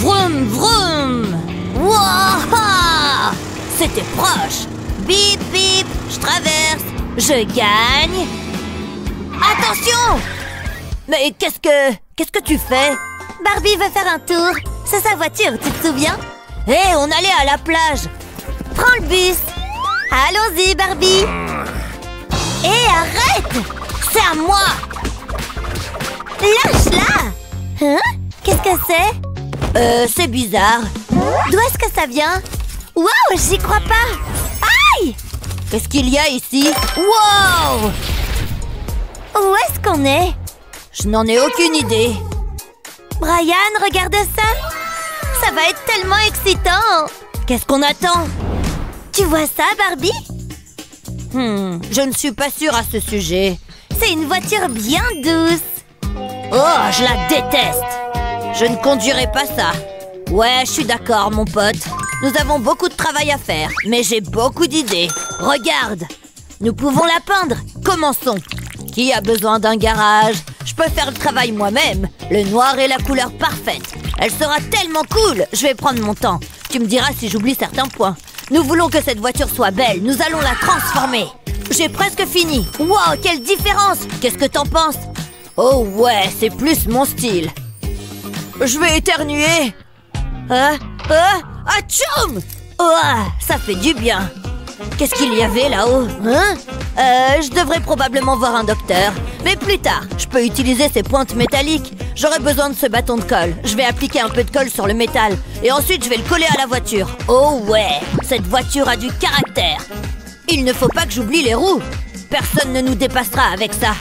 Vroom vroom. Wouah C'était proche. Bip bip. Je traverse. Je gagne. Attention. Mais qu'est-ce que... Qu'est-ce que tu fais? Barbie veut faire un tour. C'est sa voiture, tu te souviens? Hé, on allait à la plage. Prends le bus. Allons-y, Barbie. Hé, arrête. C'est à moi. Lâche-la. Hein? Qu'est-ce que c'est? Euh, c'est bizarre. D'où est-ce que ça vient? Wow, j'y crois pas. Aïe! Qu'est-ce qu'il y a ici? Wow! Où est-ce qu'on est? Je n'en ai aucune idée. Brian, regarde ça. Ça va être tellement excitant. Qu'est-ce qu'on attend? Tu vois ça, Barbie? Hmm, je ne suis pas sûre à ce sujet. C'est une voiture bien douce. Oh, je la déteste Je ne conduirai pas ça. Ouais, je suis d'accord, mon pote. Nous avons beaucoup de travail à faire, mais j'ai beaucoup d'idées. Regarde Nous pouvons la peindre. Commençons. Qui a besoin d'un garage? Je peux faire le travail moi-même. Le noir est la couleur parfaite. Elle sera tellement cool. Je vais prendre mon temps. Tu me diras si j'oublie certains points. Nous voulons que cette voiture soit belle. Nous allons la transformer. J'ai presque fini. Wow, quelle différence Qu'est-ce que t'en penses? Oh ouais, c'est plus mon style. Je vais éternuer. Hein Hein Atchoum Oh, ça fait du bien. Qu'est-ce qu'il y avait là-haut Hein Euh, je devrais probablement voir un docteur. Mais plus tard, je peux utiliser ces pointes métalliques. J'aurai besoin de ce bâton de colle. Je vais appliquer un peu de colle sur le métal. Et ensuite, je vais le coller à la voiture. Oh ouais, cette voiture a du caractère. Il ne faut pas que j'oublie les roues. Personne ne nous dépassera avec ça.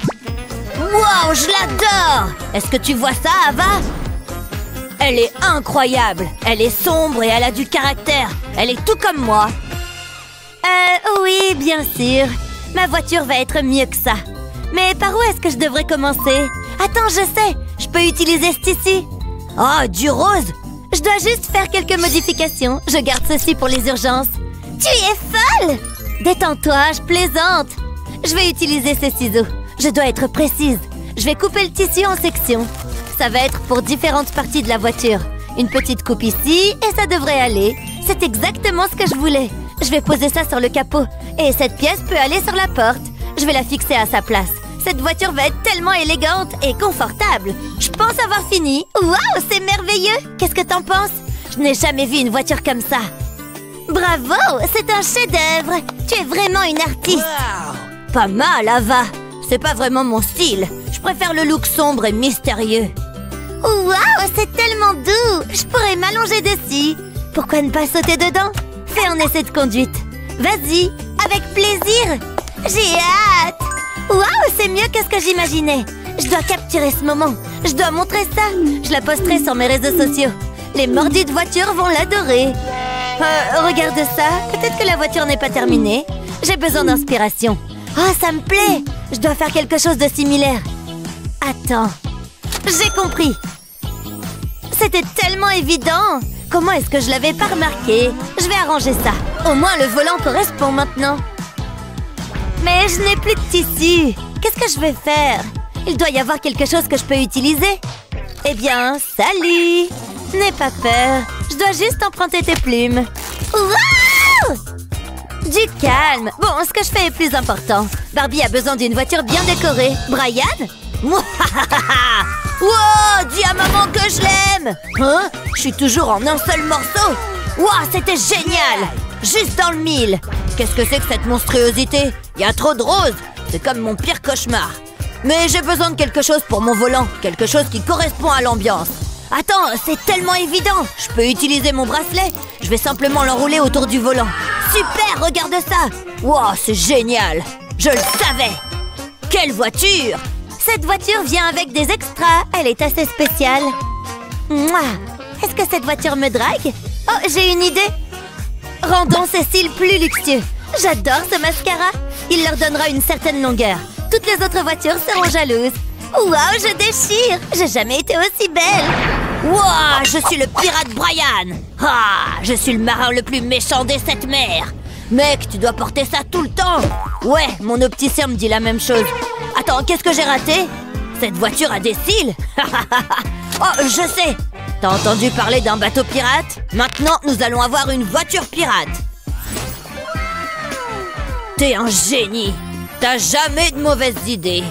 Wow, je l'adore Est-ce que tu vois ça, Ava? Elle est incroyable Elle est sombre et elle a du caractère Elle est tout comme moi Euh, oui, bien sûr. Ma voiture va être mieux que ça. Mais par où est-ce que je devrais commencer? Attends, je sais Je peux utiliser ce tissu Oh, du rose Je dois juste faire quelques modifications. Je garde ceci pour les urgences. Tu es folle Détends-toi, je plaisante. Je vais utiliser ces ciseaux. Je dois être précise. Je vais couper le tissu en sections. Ça va être pour différentes parties de la voiture. Une petite coupe ici et ça devrait aller. C'est exactement ce que je voulais. Je vais poser ça sur le capot. Et cette pièce peut aller sur la porte. Je vais la fixer à sa place. Cette voiture va être tellement élégante et confortable. Je pense avoir fini. Waouh, c'est merveilleux Qu'est-ce que t'en penses? Je n'ai jamais vu une voiture comme ça. Bravo, c'est un chef-d'œuvre. Tu es vraiment une artiste. Pas mal, Ava C'est pas vraiment mon style. Je préfère le look sombre et mystérieux. Waouh, c'est tellement doux. Je pourrais m'allonger dessus. Pourquoi ne pas sauter dedans? Fais un essai de conduite. Vas-y, avec plaisir. J'ai hâte. Waouh, c'est mieux que ce que j'imaginais. Je dois capturer ce moment. Je dois montrer ça. Je la posterai sur mes réseaux sociaux. Les mordus de vont l'adorer. Euh, regarde ça. Peut-être que la voiture n'est pas terminée. J'ai besoin d'inspiration. Oh, ça me plaît. Je dois faire quelque chose de similaire. Attends. J'ai compris. C'était tellement évident. Comment est-ce que je l'avais pas remarqué? Je vais arranger ça. Au moins, le volant correspond maintenant. Mais je n'ai plus de tissu. Qu'est-ce que je vais faire? Il doit y avoir quelque chose que je peux utiliser. Eh bien, salut N'aie pas peur. Je dois juste emprunter tes plumes. Du calme. Bon, ce que je fais est plus important. Barbie a besoin d'une voiture bien décorée. Brian? Wow, dis à maman que je l'aime. Hein? Je suis toujours en un seul morceau. Wow, c'était génial. Juste dans le mille. Qu'est-ce que c'est que cette monstruosité? Il y a trop de roses. C'est comme mon pire cauchemar. Mais j'ai besoin de quelque chose pour mon volant. Quelque chose qui correspond à l'ambiance. Attends, c'est tellement évident. Je peux utiliser mon bracelet. Je vais simplement l'enrouler autour du volant. Super, regarde ça. Wow, c'est génial. Je le savais. Quelle voiture Cette voiture vient avec des extras. Elle est assez spéciale. Mouah Est-ce que cette voiture me drague? Oh, j'ai une idée. Rendons ces cils plus luxueux. J'adore ce mascara. Il leur donnera une certaine longueur. Toutes les autres voitures seront jalouses. Waouh, je déchire J'ai jamais été aussi belle Wow, je suis le pirate Brian Ah, je suis le marin le plus méchant des sept mers Mec, tu dois porter ça tout le temps Ouais, mon opticien me dit la même chose Attends, qu'est-ce que j'ai raté? Cette voiture a des cils Oh, je sais! T'as entendu parler d'un bateau pirate? Maintenant, nous allons avoir une voiture pirate. T'es un génie! T'as jamais de mauvaises idées.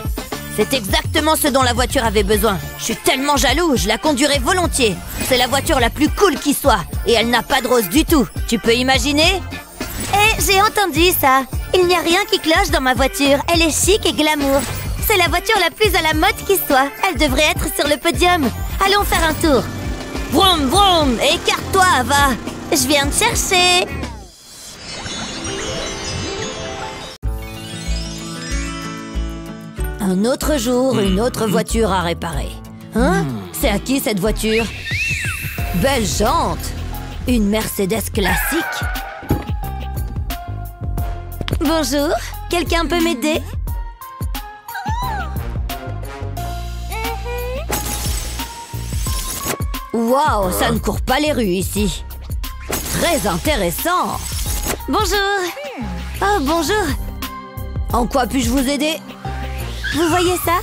C'est exactement ce dont la voiture avait besoin. Je suis tellement jaloux, je la conduirai volontiers. C'est la voiture la plus cool qui soit Et elle n'a pas de rose du tout. Tu peux imaginer? Eh, j'ai entendu ça. Il n'y a rien qui cloche dans ma voiture. Elle est chic et glamour. C'est la voiture la plus à la mode qui soit. Elle devrait être sur le podium. Allons faire un tour. Vroom vroom. Écarte-toi, va. Je viens te chercher. Un autre jour, une autre voiture à réparer. Hein? C'est à qui cette voiture? Belle jante. Une Mercedes classique Bonjour Quelqu'un peut m'aider? Waouh, ça ne court pas les rues ici. Très intéressant. Bonjour Oh, bonjour En quoi puis-je vous aider? Vous voyez ça?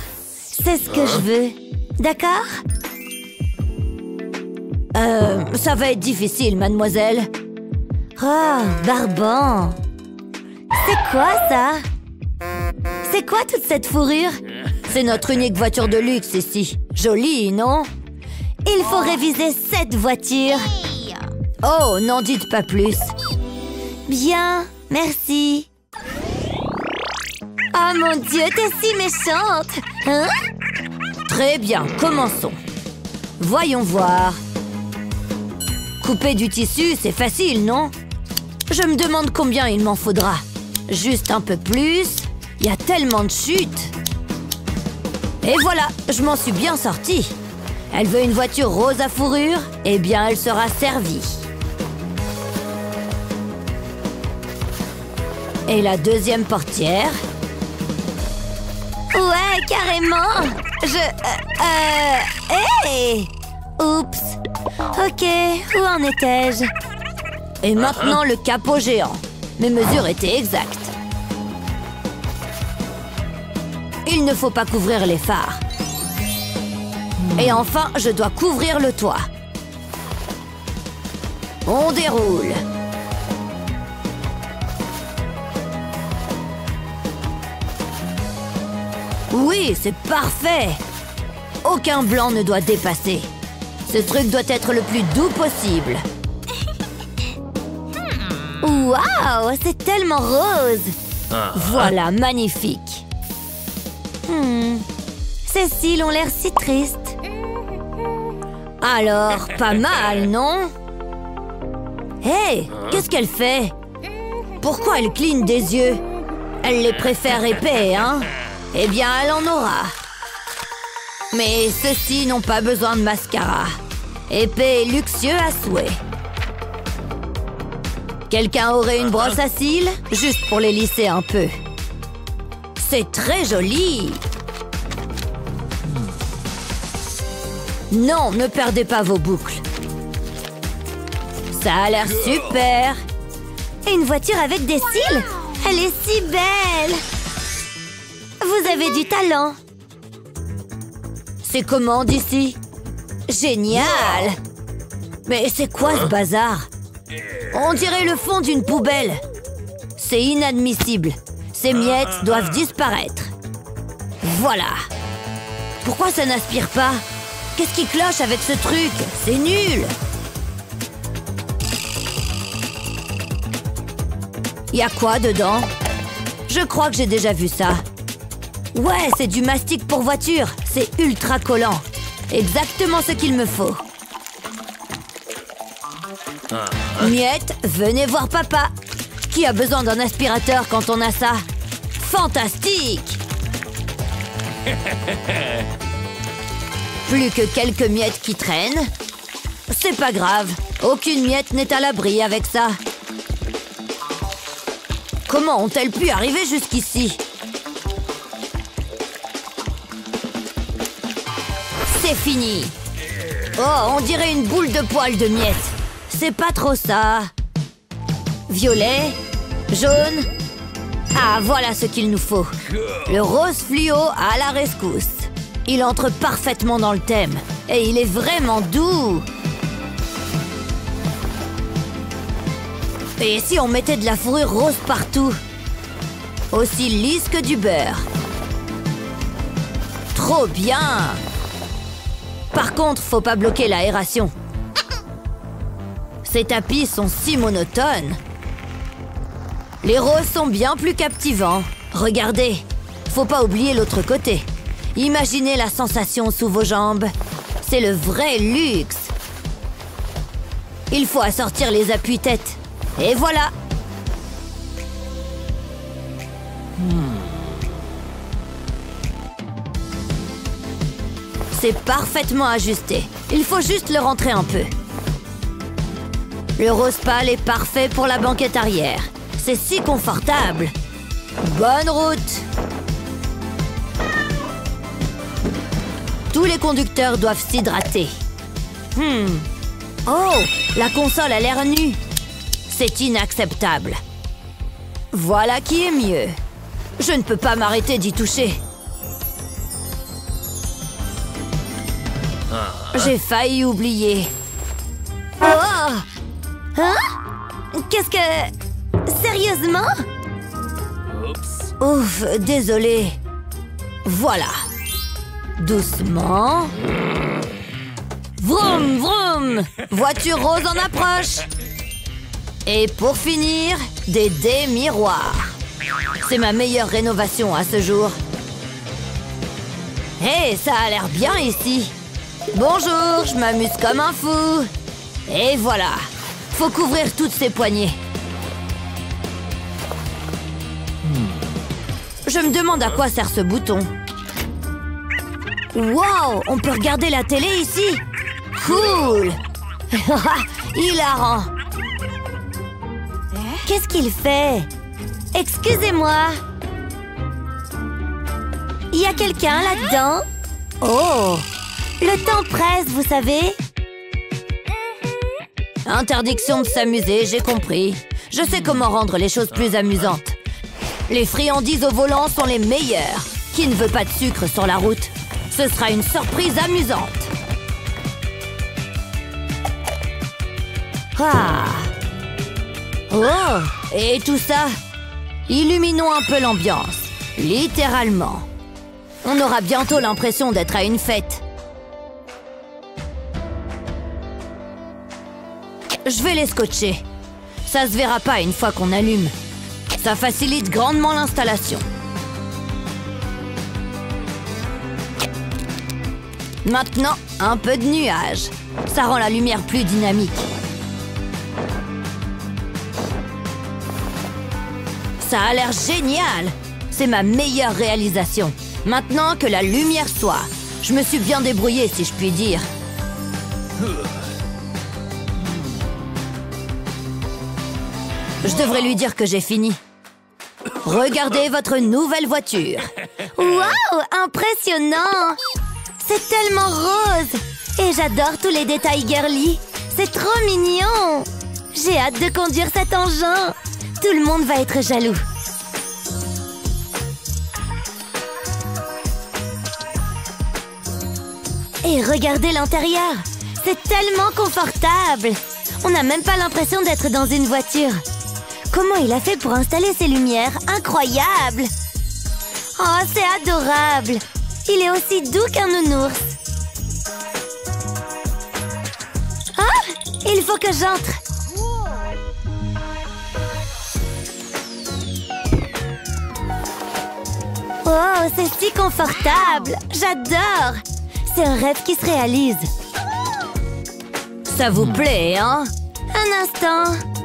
C'est ce que je veux. D'accord? Euh, ça va être difficile, mademoiselle. Oh, Barban C'est quoi ça C'est quoi toute cette fourrure C'est notre unique voiture de luxe ici. Jolie, non Il faut réviser cette voiture Oh, n'en dites pas plus. Bien, merci Oh mon Dieu, t'es si méchante Hein Très bien, commençons. Voyons voir. Couper du tissu, c'est facile, non Je me demande combien il m'en faudra. Juste un peu plus. Il y a tellement de chutes. Et voilà, je m'en suis bien sortie. Elle veut une voiture rose à fourrure Eh bien, elle sera servie. Et la deuxième portière Ouais, carrément Je... Euh... euh hey Oups Ok, où en étais-je? Et maintenant le capot géant. Mes mesures étaient exactes. Il ne faut pas couvrir les phares. Et enfin, je dois couvrir le toit. On déroule. Oui, c'est parfait. Aucun blanc ne doit dépasser. Ce truc doit être le plus doux possible. Waouh, c'est tellement rose Voilà, magnifique. Hmm. Ces cils ont l'air si tristes. Alors, pas mal, non? Hé, qu'est-ce qu'elle fait? Pourquoi elle cligne des yeux? Elle les préfère épais, hein? Eh bien, elle en aura. Mais ceux-ci n'ont pas besoin de mascara. Épais et luxueux à souhait. Quelqu'un aurait une brosse à cils? Juste pour les lisser un peu. C'est très joli. Non, ne perdez pas vos boucles. Ça a l'air super. Une voiture avec des cils? Elle est si belle. Vous avez du talent. C'est comment d'ici? Génial. Mais c'est quoi ce bazar? On dirait le fond d'une poubelle. C'est inadmissible. Ces miettes doivent disparaître. Voilà. Pourquoi ça n'aspire pas? Qu'est-ce qui cloche avec ce truc? C'est nul Y a quoi dedans? Je crois que j'ai déjà vu ça. Ouais, c'est du mastic pour voiture. C'est ultra collant. Exactement ce qu'il me faut. Miette, venez voir papa. Qui a besoin d'un aspirateur quand on a ça? Fantastique Plus que quelques miettes qui traînent. C'est pas grave. Aucune miette n'est à l'abri avec ça. Comment ont-elles pu arriver jusqu'ici? C'est fini. Oh, on dirait une boule de poils de miettes. C'est pas trop ça. Violet, jaune... Ah, voilà ce qu'il nous faut. Le rose fluo à la rescousse. Il entre parfaitement dans le thème. Et il est vraiment doux. Et si on mettait de la fourrure rose partout? Aussi lisse que du beurre. Trop bien Par contre, faut pas bloquer l'aération. Ces tapis sont si monotones. Les roses sont bien plus captivants. Regardez, faut pas oublier l'autre côté. Imaginez la sensation sous vos jambes. C'est le vrai luxe. Il faut assortir les appuis-têtes. Et voilà C'est parfaitement ajusté. Il faut juste le rentrer un peu. Le rose pâle est parfait pour la banquette arrière. C'est si confortable. Bonne route Tous les conducteurs doivent s'hydrater. Hmm. Oh, la console a l'air nue. C'est inacceptable. Voilà qui est mieux. Je ne peux pas m'arrêter d'y toucher. J'ai failli oublier. Oh Hein? Qu'est-ce que... Sérieusement? Ouf, désolé. Voilà. Doucement. Vroom, vroom Voiture rose en approche Et pour finir, des dés miroirs. C'est ma meilleure rénovation à ce jour. Hé, ça a l'air bien ici. Bonjour, je m'amuse comme un fou. Et voilà, faut couvrir toutes ces poignées. Je me demande à quoi sert ce bouton. Wow, on peut regarder la télé ici. Cool. Hilarant Qu'est-ce qu'il fait? Excusez-moi. Il y a quelqu'un là-dedans? Oh. Le temps presse, vous savez Interdiction de s'amuser, j'ai compris. Je sais comment rendre les choses plus amusantes. Les friandises au volant sont les meilleures. Qui ne veut pas de sucre sur la route? Ce sera une surprise amusante. Ah Oh Et tout ça? Illuminons un peu l'ambiance. Littéralement. On aura bientôt l'impression d'être à une fête. Je vais les scotcher. Ça se verra pas une fois qu'on allume. Ça facilite grandement l'installation. Maintenant, un peu de nuage. Ça rend la lumière plus dynamique. Ça a l'air génial C'est ma meilleure réalisation. Maintenant que la lumière soit, je me suis bien débrouillée si je puis dire. Je devrais lui dire que j'ai fini. Regardez votre nouvelle voiture. Waouh Impressionnant C'est tellement rose Et j'adore tous les détails girly. C'est trop mignon J'ai hâte de conduire cet engin. Tout le monde va être jaloux. Et regardez l'intérieur C'est tellement confortable On n'a même pas l'impression d'être dans une voiture. Comment il a fait pour installer ces lumières Incroyable Oh, c'est adorable! Il est aussi doux qu'un nounours. Ah! Il faut que j'entre. Oh, c'est si confortable! J'adore! C'est un rêve qui se réalise. Ça vous plaît, hein? Un instant.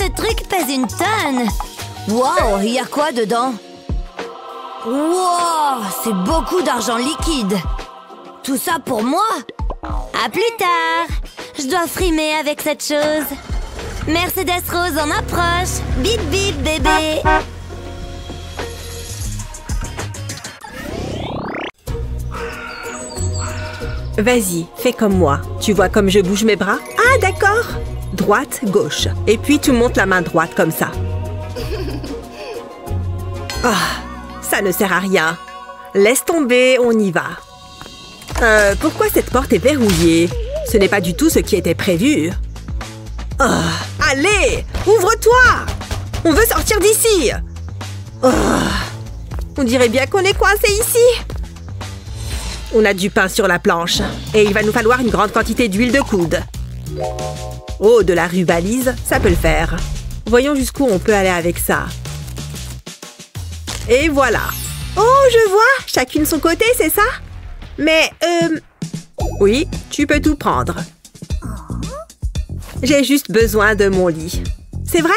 Ce truc pèse une tonne. Wow, il y a quoi dedans? Wow, c'est beaucoup d'argent liquide. Tout ça pour moi? À plus tard. Je dois frimer avec cette chose. Mercedes Rose en approche. Bip bip bébé. Vas-y, fais comme moi. Tu vois comme je bouge mes bras? Ah, d'accord Droite, gauche. Et puis tu montes la main droite comme ça. Ah, ça ne sert à rien. Laisse tomber, on y va. Euh, pourquoi cette porte est verrouillée? Ce n'est pas du tout ce qui était prévu. Oh, allez, ouvre-toi On veut sortir d'ici oh, On dirait bien qu'on est coincé ici. On a du pain sur la planche. Et il va nous falloir une grande quantité d'huile de coude. Oh, de la rubalise, ça peut le faire. Voyons jusqu'où on peut aller avec ça. Et voilà. Oh, je vois Chacune son côté, c'est ça? Mais, euh... Oui, tu peux tout prendre. J'ai juste besoin de mon lit. C'est vrai?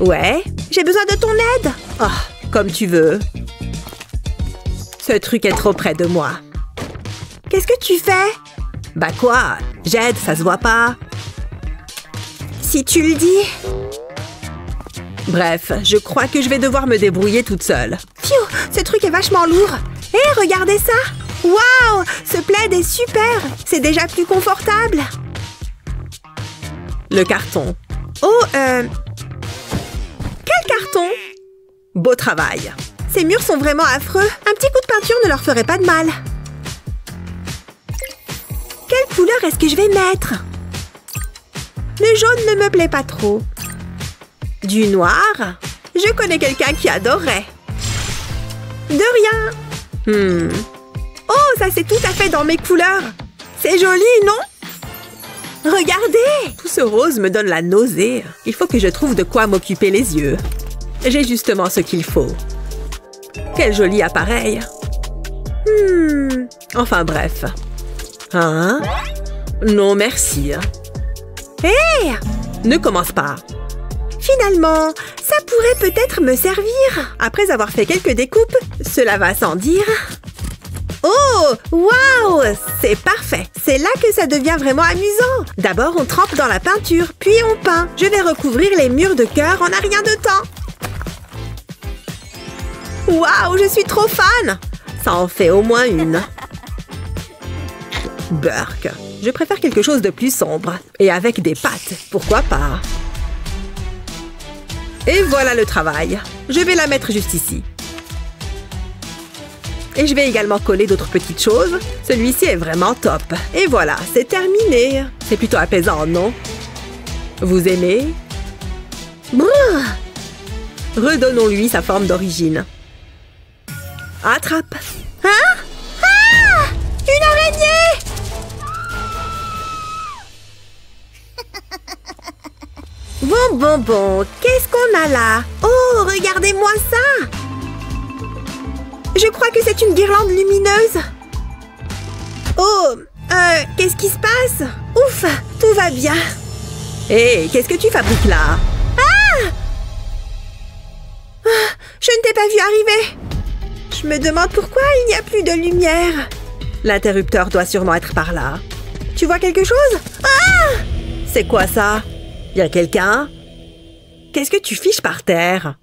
Ouais, j'ai besoin de ton aide. Oh, comme tu veux. Ce truc est trop près de moi. Qu'est-ce que tu fais? Bah quoi? J'aide, ça se voit pas. Si tu le dis. Bref, je crois que je vais devoir me débrouiller toute seule. Phew, ce truc est vachement lourd. Hé, regardez ça Waouh Ce plaid est super C'est déjà plus confortable Le carton. Oh, euh... Quel carton? Beau travail Ces murs sont vraiment affreux. Un petit coup de peinture ne leur ferait pas de mal. Quelle couleur est-ce que je vais mettre? Le jaune ne me plaît pas trop. Du noir Je connais quelqu'un qui adorerait. De rien. Hmm. Oh, ça c'est tout à fait dans mes couleurs. C'est joli, non? Regardez Tout ce rose me donne la nausée. Il faut que je trouve de quoi m'occuper les yeux. J'ai justement ce qu'il faut. Quel joli appareil. Hmm. Enfin bref. Hein? Non, merci. Hé Ne commence pas. Finalement, ça pourrait peut-être me servir. Après avoir fait quelques découpes, cela va sans dire. Oh Waouh C'est parfait C'est là que ça devient vraiment amusant D'abord, on trempe dans la peinture, puis on peint. Je vais recouvrir les murs de cœur en un rien de temps. Waouh Je suis trop fan Ça en fait au moins une. Burk. Je préfère quelque chose de plus sombre. Et avec des pattes, pourquoi pas? Et voilà le travail. Je vais la mettre juste ici. Et je vais également coller d'autres petites choses. Celui-ci est vraiment top. Et voilà, c'est terminé. C'est plutôt apaisant, non? Vous aimez? Redonnons-lui sa forme d'origine. Attrape Hein? Ah Une araignée Bon, bon, bon, qu'est-ce qu'on a là? Oh, regardez-moi ça Je crois que c'est une guirlande lumineuse. Oh, euh, qu'est-ce qui se passe? Ouf, tout va bien. Hé, qu'est-ce que tu fabriques là? Ah Je ne t'ai pas vu arriver. Je me demande pourquoi il n'y a plus de lumière. L'interrupteur doit sûrement être par là. Tu vois quelque chose? Ah C'est quoi ça? Y a quelqu'un? Qu'est-ce que tu fiches par terre?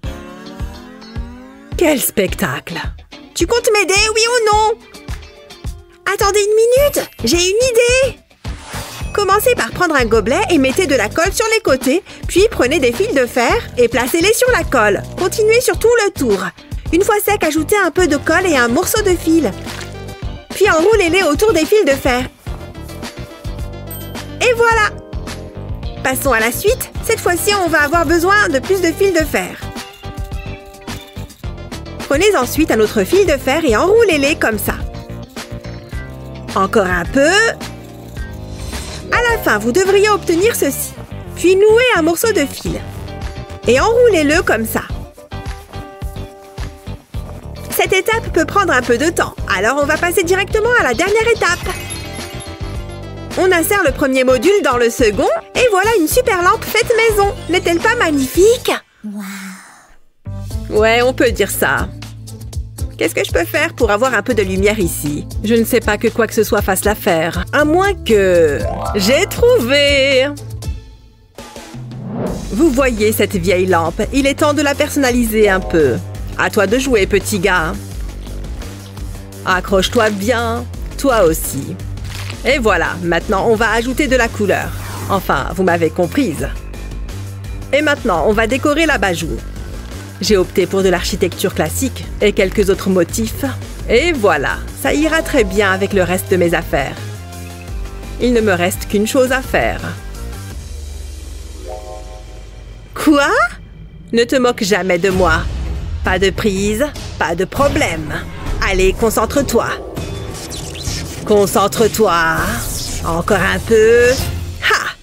Quel spectacle Tu comptes m'aider, oui ou non? Attendez une minute J'ai une idée Commencez par prendre un gobelet et mettez de la colle sur les côtés, puis prenez des fils de fer et placez-les sur la colle. Continuez sur tout le tour. Une fois sec, ajoutez un peu de colle et un morceau de fil. Puis enroulez-les autour des fils de fer. Et voilà Passons à la suite. Cette fois-ci, on va avoir besoin de plus de fils de fer. Prenez ensuite un autre fil de fer et enroulez-les comme ça. Encore un peu. À la fin, vous devriez obtenir ceci. Puis nouez un morceau de fil. Et enroulez-le comme ça. Cette étape peut prendre un peu de temps, alors on va passer directement à la dernière étape. On insère le premier module dans le second, et voilà une super lampe faite maison. N'est-elle pas magnifique? Ouais, on peut dire ça. Qu'est-ce que je peux faire pour avoir un peu de lumière ici? Je ne sais pas que quoi que ce soit fasse l'affaire. À moins que... J'ai trouvé Vous voyez cette vieille lampe Il est temps de la personnaliser un peu. À toi de jouer, petit gars. Accroche-toi bien. Toi aussi. Et voilà, maintenant on va ajouter de la couleur. Enfin, vous m'avez comprise. Et maintenant, on va décorer l'abat-jour. J'ai opté pour de l'architecture classique et quelques autres motifs. Et voilà, ça ira très bien avec le reste de mes affaires. Il ne me reste qu'une chose à faire. Quoi? Ne te moque jamais de moi. Pas de prise, pas de problème. Allez, concentre-toi. Concentre-toi. Encore un peu. Ha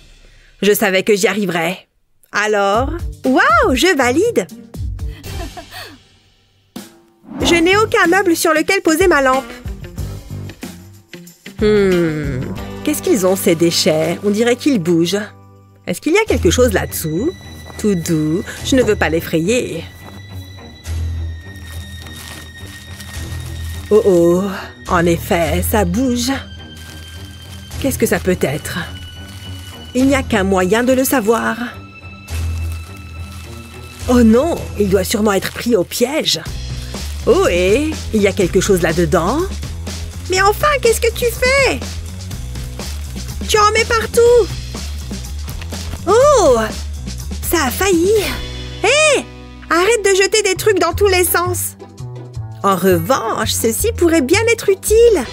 Je savais que j'y arriverais. Alors? Waouh, je valide Je n'ai aucun meuble sur lequel poser ma lampe. Hmm. Qu'est-ce qu'ils ont ces déchets? On dirait qu'ils bougent. Est-ce qu'il y a quelque chose là-dessous? Tout doux. Je ne veux pas l'effrayer. Oh oh, en effet, ça bouge. Qu'est-ce que ça peut être? Il n'y a qu'un moyen de le savoir. Oh non, il doit sûrement être pris au piège. Oh et il y a quelque chose là-dedans? Mais enfin, qu'est-ce que tu fais? Tu en mets partout. Oh Ça a failli. Hé! Arrête de jeter des trucs dans tous les sens En revanche, ceci pourrait bien être utile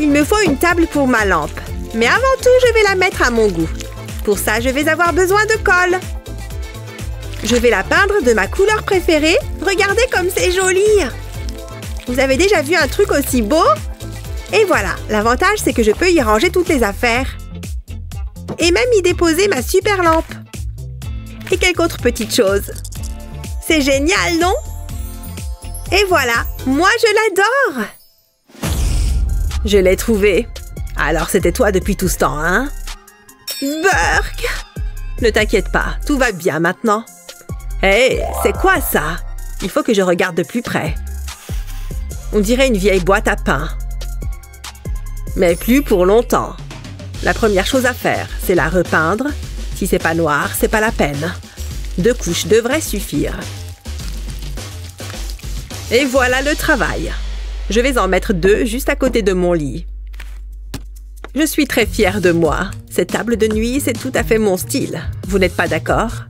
Il me faut une table pour ma lampe. Mais avant tout, je vais la mettre à mon goût. Pour ça, je vais avoir besoin de colle. Je vais la peindre de ma couleur préférée. Regardez comme c'est joli Vous avez déjà vu un truc aussi beau? Et voilà, l'avantage c'est que je peux y ranger toutes les affaires. Et même y déposer ma super lampe. Et quelques autres petites choses. C'est génial, non? Et voilà, moi je l'adore Je l'ai trouvé. Alors c'était toi depuis tout ce temps, hein? Burk Ne t'inquiète pas, tout va bien maintenant. Hé, c'est quoi ça? Il faut que je regarde de plus près. On dirait une vieille boîte à pain. Mais plus pour longtemps. La première chose à faire, c'est la repeindre. Si c'est pas noir, c'est pas la peine. Deux couches devraient suffire. Et voilà le travail. Je vais en mettre deux juste à côté de mon lit. Je suis très fière de moi. Cette table de nuit, c'est tout à fait mon style. Vous n'êtes pas d'accord?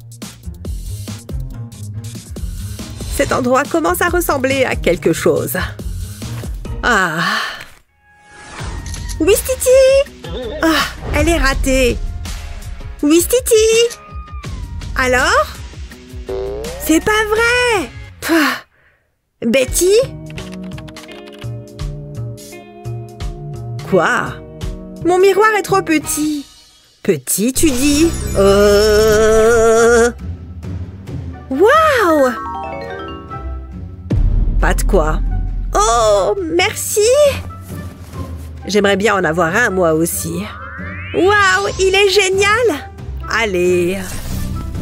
Cet endroit commence à ressembler à quelque chose. Ah Wistiti Ah, elle est ratée. Wistiti Alors? C'est pas vrai Betty? Quoi? Mon miroir est trop petit. Petit, tu dis? Euh... Waouh! Pas de quoi. Oh, merci! J'aimerais bien en avoir un, moi aussi. Waouh, il est génial! Allez.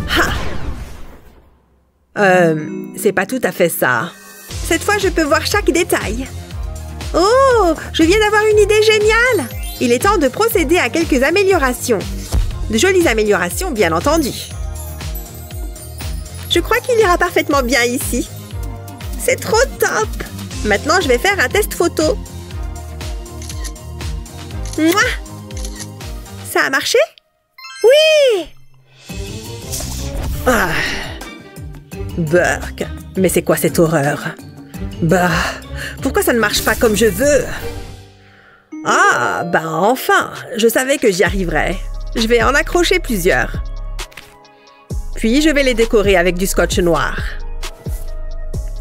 Ha! Euh, c'est pas tout à fait ça. Cette fois, je peux voir chaque détail. Oh, je viens d'avoir une idée géniale Il est temps de procéder à quelques améliorations. De jolies améliorations, bien entendu. Je crois qu'il ira parfaitement bien ici. C'est trop top Maintenant, je vais faire un test photo. Ça a marché? Oui ah. Burk, mais c'est quoi cette horreur? Bah, pourquoi ça ne marche pas comme je veux? Ah, bah enfin, je savais que j'y arriverais. Je vais en accrocher plusieurs. Puis je vais les décorer avec du scotch noir.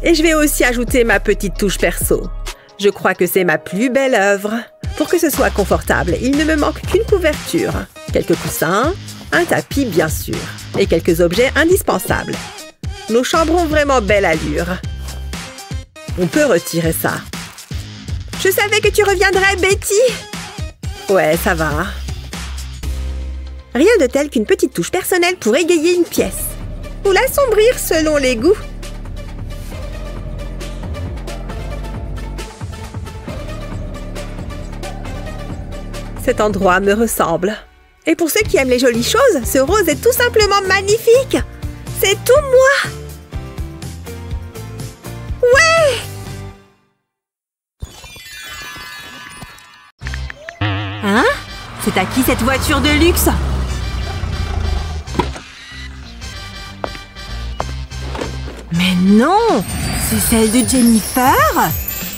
Et je vais aussi ajouter ma petite touche perso. Je crois que c'est ma plus belle œuvre. Pour que ce soit confortable, il ne me manque qu'une couverture, quelques coussins, un tapis bien sûr, et quelques objets indispensables. Nos chambres ont vraiment belle allure. On peut retirer ça. Je savais que tu reviendrais, Betty Ouais, ça va. Rien de tel qu'une petite touche personnelle pour égayer une pièce. Ou l'assombrir selon les goûts. Cet endroit me ressemble. Et pour ceux qui aiment les jolies choses, ce rose est tout simplement magnifique C'est tout moi C'est à qui cette voiture de luxe Mais non C'est celle de Jennifer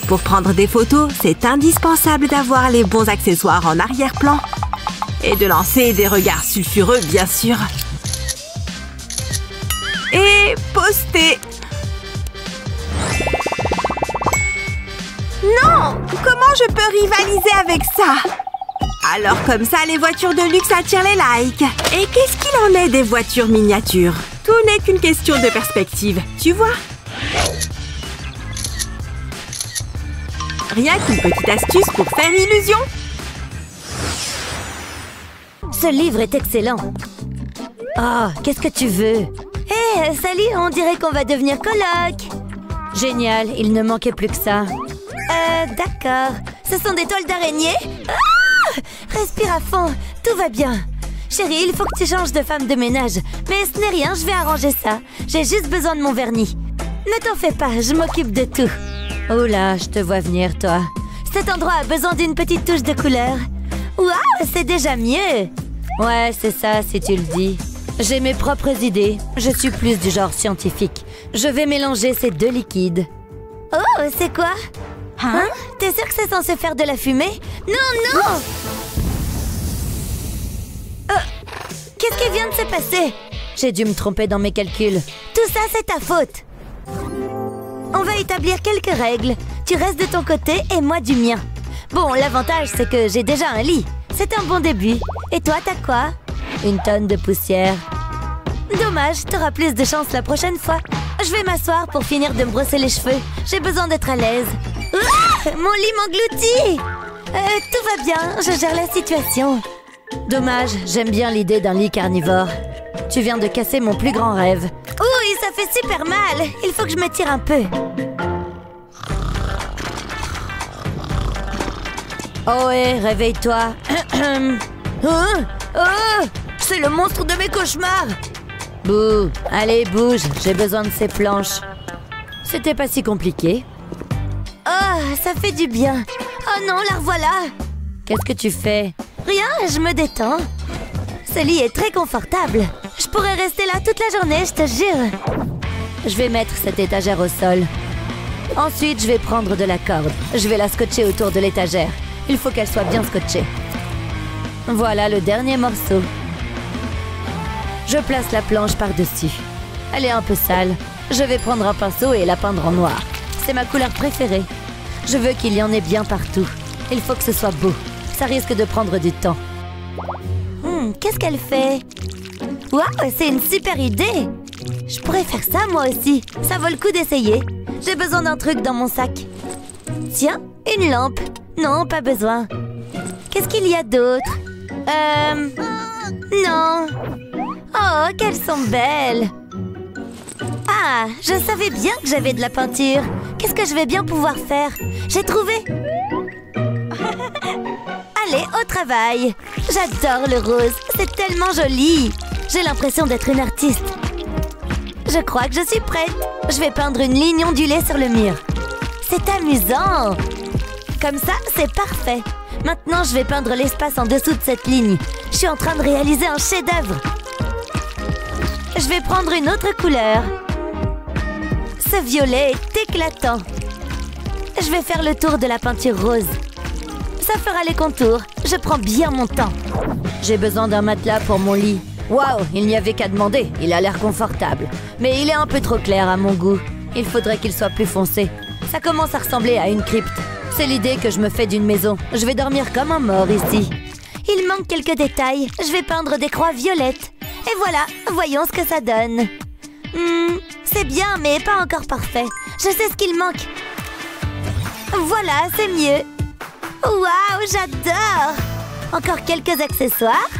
Pour prendre des photos, c'est indispensable d'avoir les bons accessoires en arrière-plan. Et de lancer des regards sulfureux, bien sûr. Et poster. Non Comment je peux rivaliser avec ça? Alors comme ça, les voitures de luxe attirent les likes. Et qu'est-ce qu'il en est des voitures miniatures? Tout n'est qu'une question de perspective, tu vois? Rien qu'une petite astuce pour faire illusion. Ce livre est excellent. Oh, qu'est-ce que tu veux? Hé, salut, on dirait qu'on va devenir coloc. Génial, il ne manquait plus que ça. Euh, d'accord. Ce sont des toiles d'araignée Ah Respire à fond, tout va bien. Chérie, il faut que tu changes de femme de ménage. Mais ce n'est rien, je vais arranger ça. J'ai juste besoin de mon vernis. Ne t'en fais pas, je m'occupe de tout. Oh là, je te vois venir, toi. Cet endroit a besoin d'une petite touche de couleur. Waouh, c'est déjà mieux. Ouais, c'est ça, si tu le dis. J'ai mes propres idées. Je suis plus du genre scientifique. Je vais mélanger ces deux liquides. Oh, c'est quoi? Hein? T'es sûr que c'est censé faire de la fumée? Non, non Euh, Qu'est-ce qui vient de se passer? J'ai dû me tromper dans mes calculs. Tout ça, c'est ta faute. On va établir quelques règles. Tu restes de ton côté et moi du mien. Bon, l'avantage, c'est que j'ai déjà un lit. C'est un bon début. Et toi, t'as quoi? Une tonne de poussière. Dommage, t'auras plus de chance la prochaine fois. Je vais m'asseoir pour finir de me brosser les cheveux. J'ai besoin d'être à l'aise. Ah Mon lit m'engloutit Euh, Tout va bien, je gère la situation. Dommage, j'aime bien l'idée d'un lit carnivore. Tu viens de casser mon plus grand rêve. Ouh, ça fait super mal Il faut que je me tire un peu. Oh hé, réveille-toi. Oh, oh C'est le monstre de mes cauchemars Bouh, allez, bouge, j'ai besoin de ces planches. C'était pas si compliqué. Oh, ça fait du bien. Oh non, la revoilà Qu'est-ce que tu fais? Rien, je me détends. Ce lit est très confortable. Je pourrais rester là toute la journée, je te jure. Je vais mettre cette étagère au sol. Ensuite, je vais prendre de la corde. Je vais la scotcher autour de l'étagère. Il faut qu'elle soit bien scotchée. Voilà le dernier morceau. Je place la planche par-dessus. Elle est un peu sale. Je vais prendre un pinceau et la peindre en noir. C'est ma couleur préférée. Je veux qu'il y en ait bien partout. Il faut que ce soit beau. Ça risque de prendre du temps. Hmm, Qu'est-ce qu'elle fait? Waouh, c'est une super idée Je pourrais faire ça moi aussi. Ça vaut le coup d'essayer. J'ai besoin d'un truc dans mon sac. Tiens, une lampe. Non, pas besoin. Qu'est-ce qu'il y a d'autre? Euh... Non. Oh, qu'elles sont belles Ah, je savais bien que j'avais de la peinture. Qu'est-ce que je vais bien pouvoir faire? J'ai trouvé Allez, au travail J'adore le rose, c'est tellement joli J'ai l'impression d'être une artiste. Je crois que je suis prête. Je vais peindre une ligne ondulée sur le mur. C'est amusant Comme ça, c'est parfait. Maintenant, je vais peindre l'espace en dessous de cette ligne. Je suis en train de réaliser un chef-d'œuvre. Je vais prendre une autre couleur. Ce violet est éclatant. Je vais faire le tour de la peinture rose. Ça fera les contours. Je prends bien mon temps. J'ai besoin d'un matelas pour mon lit. Waouh, il n'y avait qu'à demander. Il a l'air confortable. Mais il est un peu trop clair à mon goût. Il faudrait qu'il soit plus foncé. Ça commence à ressembler à une crypte. C'est l'idée que je me fais d'une maison. Je vais dormir comme un mort ici. Il manque quelques détails. Je vais peindre des croix violettes. Et voilà, voyons ce que ça donne. Hmm, c'est bien, mais pas encore parfait. Je sais ce qu'il manque. Voilà, c'est mieux. Waouh, j'adore Encore quelques accessoires.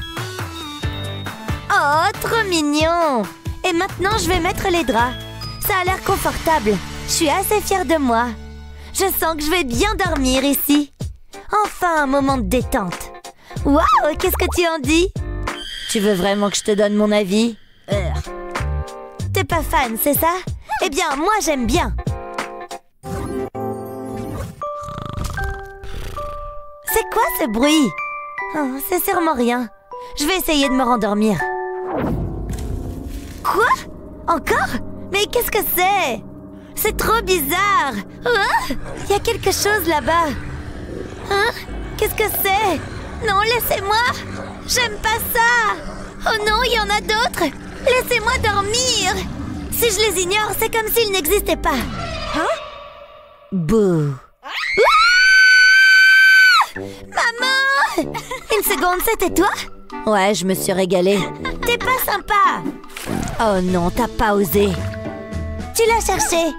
Oh, trop mignon Et maintenant, je vais mettre les draps. Ça a l'air confortable. Je suis assez fière de moi. Je sens que je vais bien dormir ici. Enfin, un moment de détente. Waouh, qu'est-ce que tu en dis? Tu veux vraiment que je te donne mon avis? T'es pas fan, c'est ça? Eh bien, moi j'aime bien. C'est quoi ce bruit? Oh, C'est sûrement rien. Je vais essayer de me rendormir. Quoi? Encore? Mais qu'est-ce que c'est? C'est trop bizarre. Ah! Il y a quelque chose là-bas. Hein? Qu'est-ce que c'est? Non, laissez-moi. J'aime pas ça. Oh non, il y en a d'autres. Laissez-moi dormir. Si je les ignore, c'est comme s'ils n'existaient pas. Bouh. Maman Une seconde, c'était toi Ouais, je me suis régalée. T'es pas sympa Oh non, t'as pas osé. Tu l'as cherché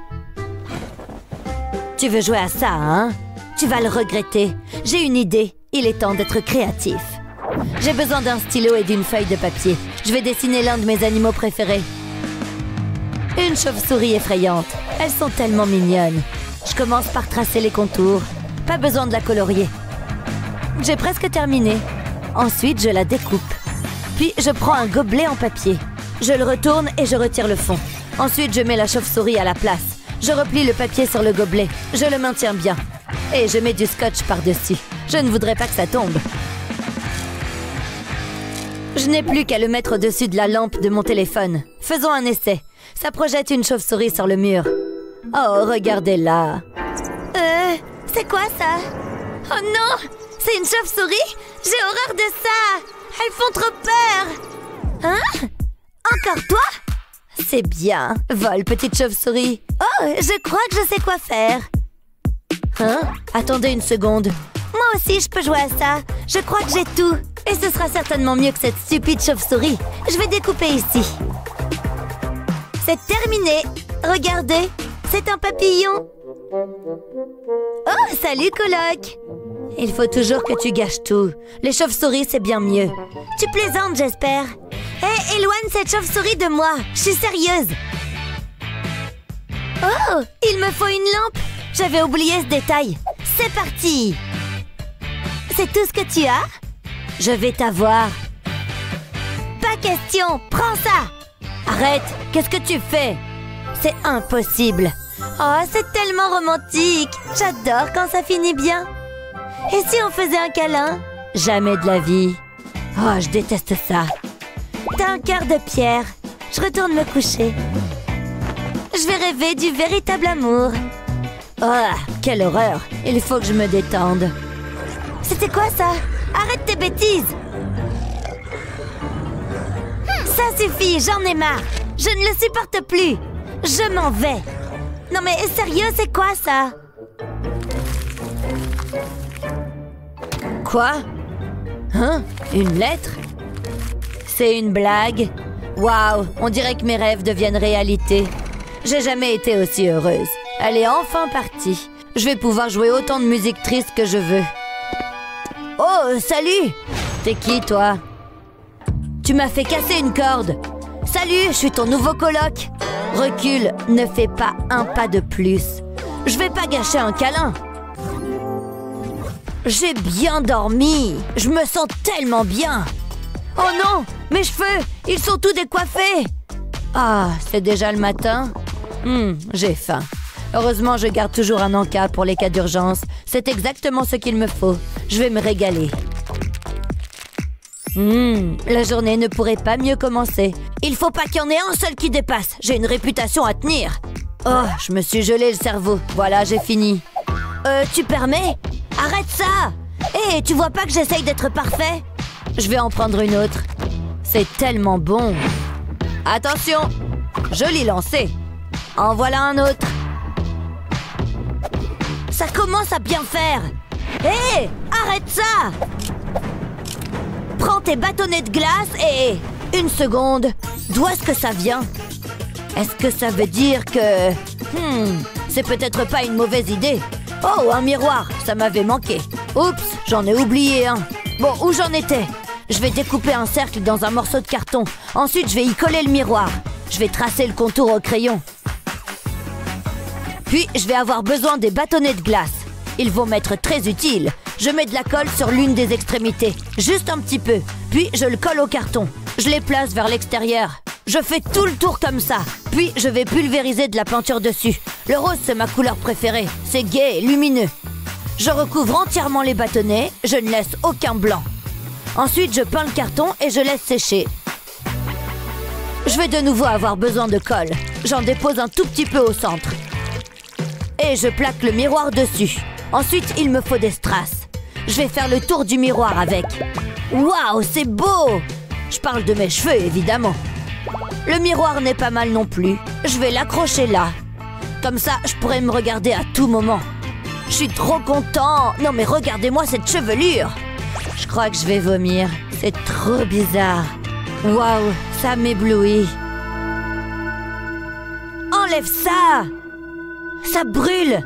Tu veux jouer à ça, hein Tu vas le regretter. J'ai une idée. Il est temps d'être créatif. J'ai besoin d'un stylo et d'une feuille de papier. Je vais dessiner l'un de mes animaux préférés. Une chauve-souris effrayante. Elles sont tellement mignonnes. Je commence par tracer les contours. Pas besoin de la colorier. J'ai presque terminé. Ensuite, je la découpe. Puis, je prends un gobelet en papier. Je le retourne et je retire le fond. Ensuite, je mets la chauve-souris à la place. Je replie le papier sur le gobelet. Je le maintiens bien. Et je mets du scotch par-dessus. Je ne voudrais pas que ça tombe. Je n'ai plus qu'à le mettre au-dessus de la lampe de mon téléphone. Faisons un essai. Ça projette une chauve-souris sur le mur. Oh, regardez-la. Euh, c'est quoi ça? Oh non C'est une chauve-souris? J'ai horreur de ça. Elles font trop peur. Hein? Encore toi? C'est bien. Vole, petite chauve-souris. Oh, je crois que je sais quoi faire. Hein? Attendez une seconde. Moi aussi, je peux jouer à ça. Je crois que j'ai tout. Et ce sera certainement mieux que cette stupide chauve-souris. Je vais découper ici. C'est terminé. Regardez. C'est un papillon. Oh, salut coloc Il faut toujours que tu gâches tout. Les chauves-souris, c'est bien mieux. Tu plaisantes, j'espère. Hé, éloigne cette chauve-souris de moi. Je suis sérieuse. Oh Il me faut une lampe. J'avais oublié ce détail. C'est parti. C'est tout ce que tu as? Je vais t'avoir. Pas question. Prends ça. Arrête. Qu'est-ce que tu fais? C'est impossible. Oh, c'est tellement romantique. J'adore quand ça finit bien Et si on faisait un câlin Jamais de la vie. Oh, je déteste ça. T'as un cœur de pierre. Je retourne me coucher. Je vais rêver du véritable amour. Oh, quelle horreur. Il faut que je me détende. C'était quoi ça? Arrête tes bêtises. Ça suffit, j'en ai marre. Je ne le supporte plus. Je m'en vais. Non mais sérieux, c'est quoi ça? Quoi? Hein? Une lettre? C'est une blague? Waouh, on dirait que mes rêves deviennent réalité. J'ai jamais été aussi heureuse. Elle est enfin partie. Je vais pouvoir jouer autant de musique triste que je veux. Oh, salut T'es qui, toi? Tu m'as fait casser une corde. Salut, je suis ton nouveau coloc. Recule, ne fais pas un pas de plus. Je vais pas gâcher un câlin. J'ai bien dormi. Je me sens tellement bien. Oh non, mes cheveux, ils sont tout décoiffés. Ah, c'est déjà le matin. Hum, j'ai faim. Heureusement, je garde toujours un encas pour les cas d'urgence. C'est exactement ce qu'il me faut. Je vais me régaler. Hum, la journée ne pourrait pas mieux commencer. Il faut pas qu'il y en ait un seul qui dépasse. J'ai une réputation à tenir. Oh, je me suis gelé le cerveau. Voilà, j'ai fini. Euh, tu permets? Arrête ça Hé, tu vois pas que j'essaye d'être parfait? Je vais en prendre une autre. C'est tellement bon. Attention Joli lancé. En voilà un autre. Ça commence à bien faire. Hé Arrête ça Prends tes bâtonnets de glace et... Une seconde. D'où est-ce que ça vient Est-ce que ça veut dire que... Hmm, c'est peut-être pas une mauvaise idée? Oh, un miroir, ça m'avait manqué. Oups, j'en ai oublié un. Bon, où j'en étais? Je vais découper un cercle dans un morceau de carton. Ensuite, je vais y coller le miroir. Je vais tracer le contour au crayon. Puis, je vais avoir besoin des bâtonnets de glace. Ils vont m'être très utiles. Je mets de la colle sur l'une des extrémités, juste un petit peu. Puis, je le colle au carton. Je les place vers l'extérieur. Je fais tout le tour comme ça. Puis, je vais pulvériser de la peinture dessus. Le rose, c'est ma couleur préférée. C'est gai et lumineux. Je recouvre entièrement les bâtonnets. Je ne laisse aucun blanc. Ensuite, je peins le carton et je laisse sécher. Je vais de nouveau avoir besoin de colle. J'en dépose un tout petit peu au centre. Et je plaque le miroir dessus. Ensuite, il me faut des strass. Je vais faire le tour du miroir avec. Waouh, c'est beau Je parle de mes cheveux, évidemment. Le miroir n'est pas mal non plus. Je vais l'accrocher là. Comme ça, je pourrais me regarder à tout moment. Je suis trop content Non mais regardez-moi cette chevelure Je crois que je vais vomir. C'est trop bizarre. Waouh, ça m'éblouit. Enlève ça Ça brûle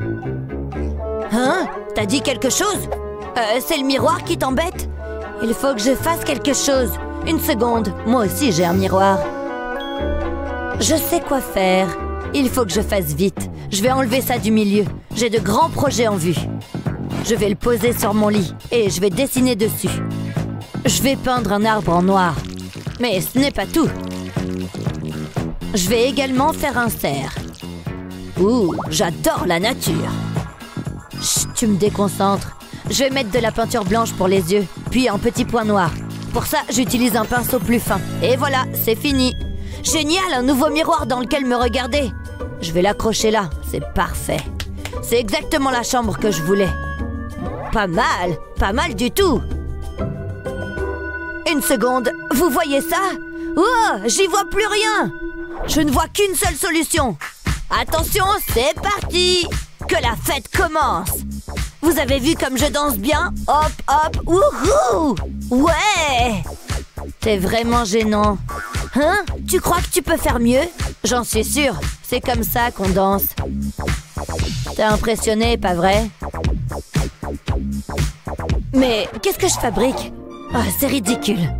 Hein? T'as dit quelque chose? Euh, C'est le miroir qui t'embête Il faut que je fasse quelque chose. Une seconde, moi aussi j'ai un miroir. Je sais quoi faire. Il faut que je fasse vite. Je vais enlever ça du milieu. J'ai de grands projets en vue. Je vais le poser sur mon lit et je vais dessiner dessus. Je vais peindre un arbre en noir. Mais ce n'est pas tout. Je vais également faire un cerf. Ouh, j'adore la nature. Chut, tu me déconcentres. Je vais mettre de la peinture blanche pour les yeux, puis un petit point noir. Pour ça, j'utilise un pinceau plus fin. Et voilà, c'est fini. Génial, un nouveau miroir dans lequel me regarder. Je vais l'accrocher là, c'est parfait. C'est exactement la chambre que je voulais. Pas mal, pas mal du tout. Une seconde, vous voyez ça? Oh, j'y vois plus rien Je ne vois qu'une seule solution. Attention, c'est parti Que la fête commence Vous avez vu comme je danse bien? Hop, hop, wouhou Ouais C'est vraiment gênant. Hein? Tu crois que tu peux faire mieux? J'en suis sûre. C'est comme ça qu'on danse. T'es impressionné, pas vrai? Mais qu'est-ce que je fabrique? Oh, c'est ridicule.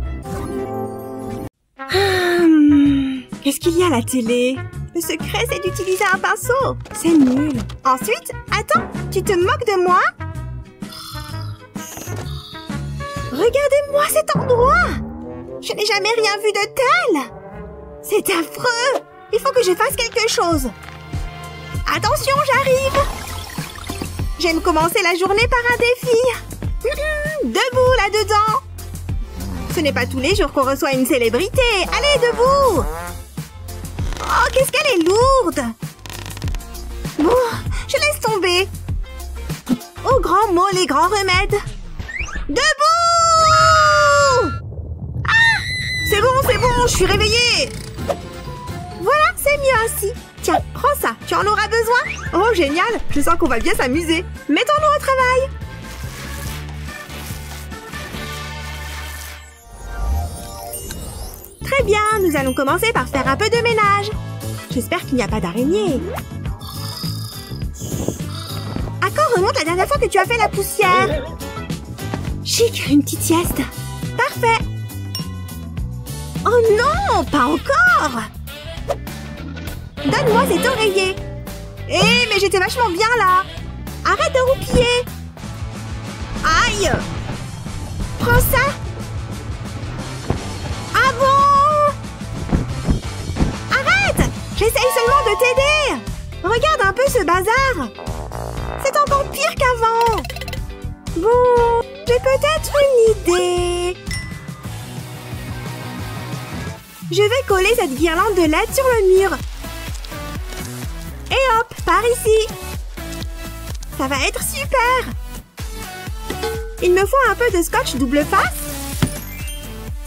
Hmm, Qu'est-ce qu'il y a à la télé? Le secret, c'est d'utiliser un pinceau. C'est nul. Ensuite, attends, tu te moques de moi? Regardez-moi cet endroit Je n'ai jamais rien vu de tel C'est affreux Il faut que je fasse quelque chose. Attention, j'arrive J'aime commencer la journée par un défi. Debout là-dedans ce n'est pas tous les jours qu'on reçoit une célébrité. Allez, debout Oh, qu'est-ce qu'elle est lourde Bon, je laisse tomber. Au grand mot, les grands remèdes. Debout Ah C'est bon, c'est bon, je suis réveillée. Voilà, c'est mieux ainsi. Tiens, prends ça, tu en auras besoin Oh, génial Je sens qu'on va bien s'amuser. Mettons-nous au travail Très bien, nous allons commencer par faire un peu de ménage. J'espère qu'il n'y a pas d'araignée. À quand remonte la dernière fois que tu as fait la poussière Chic, une petite sieste. Parfait. Oh non, pas encore Donne-moi cet oreiller. Eh, mais j'étais vachement bien là. Arrête de roupiller. Aïe Prends ça ah bon? J'essaye seulement de t'aider. Regarde un peu ce bazar. C'est encore pire qu'avant. Bon, j'ai peut-être une idée. Je vais coller cette guirlande de LED sur le mur. Et hop, par ici. Ça va être super. Il me faut un peu de scotch double face.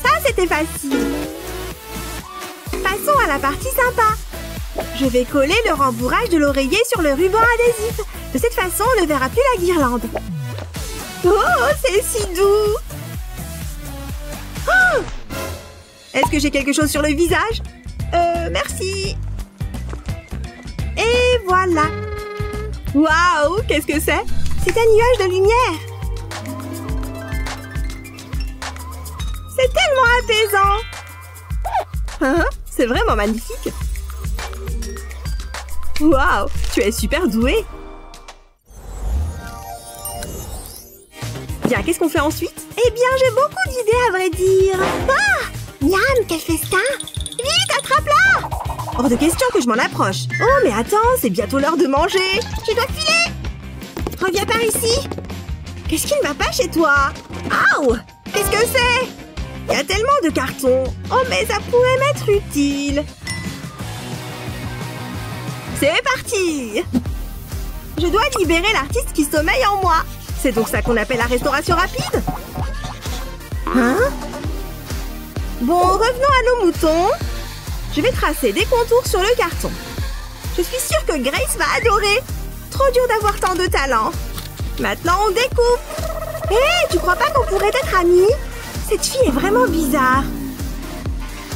Ça, c'était facile. Passons à la partie sympa. Je vais coller le rembourrage de l'oreiller sur le ruban adhésif. De cette façon, on ne verra plus la guirlande. Oh, c'est si doux oh Est-ce que j'ai quelque chose sur le visage? Euh, merci. Et voilà. Waouh, qu'est-ce que c'est? C'est un nuage de lumière. C'est tellement apaisant Hein? C'est vraiment magnifique Waouh Tu es super douée Bien, qu'est-ce qu'on fait ensuite? Eh bien, j'ai beaucoup d'idées à vrai dire. Ah! Miam, quel festin Vite, attrape-la! Hors de question que je m'en approche. Oh, mais attends, c'est bientôt l'heure de manger. Je dois filer! Reviens par ici! Qu'est-ce qui ne va pas chez toi? Aouh Qu'est-ce que c'est? Il y a tellement de cartons. Oh, mais ça pourrait m'être utile C'est parti Je dois libérer l'artiste qui sommeille en moi C'est donc ça qu'on appelle la restauration rapide Hein? Bon, revenons à nos moutons. Je vais tracer des contours sur le carton. Je suis sûre que Grace va adorer. Trop dur d'avoir tant de talent. Maintenant, on découpe. Hé, tu crois pas qu'on pourrait être amis? Cette fille est vraiment bizarre.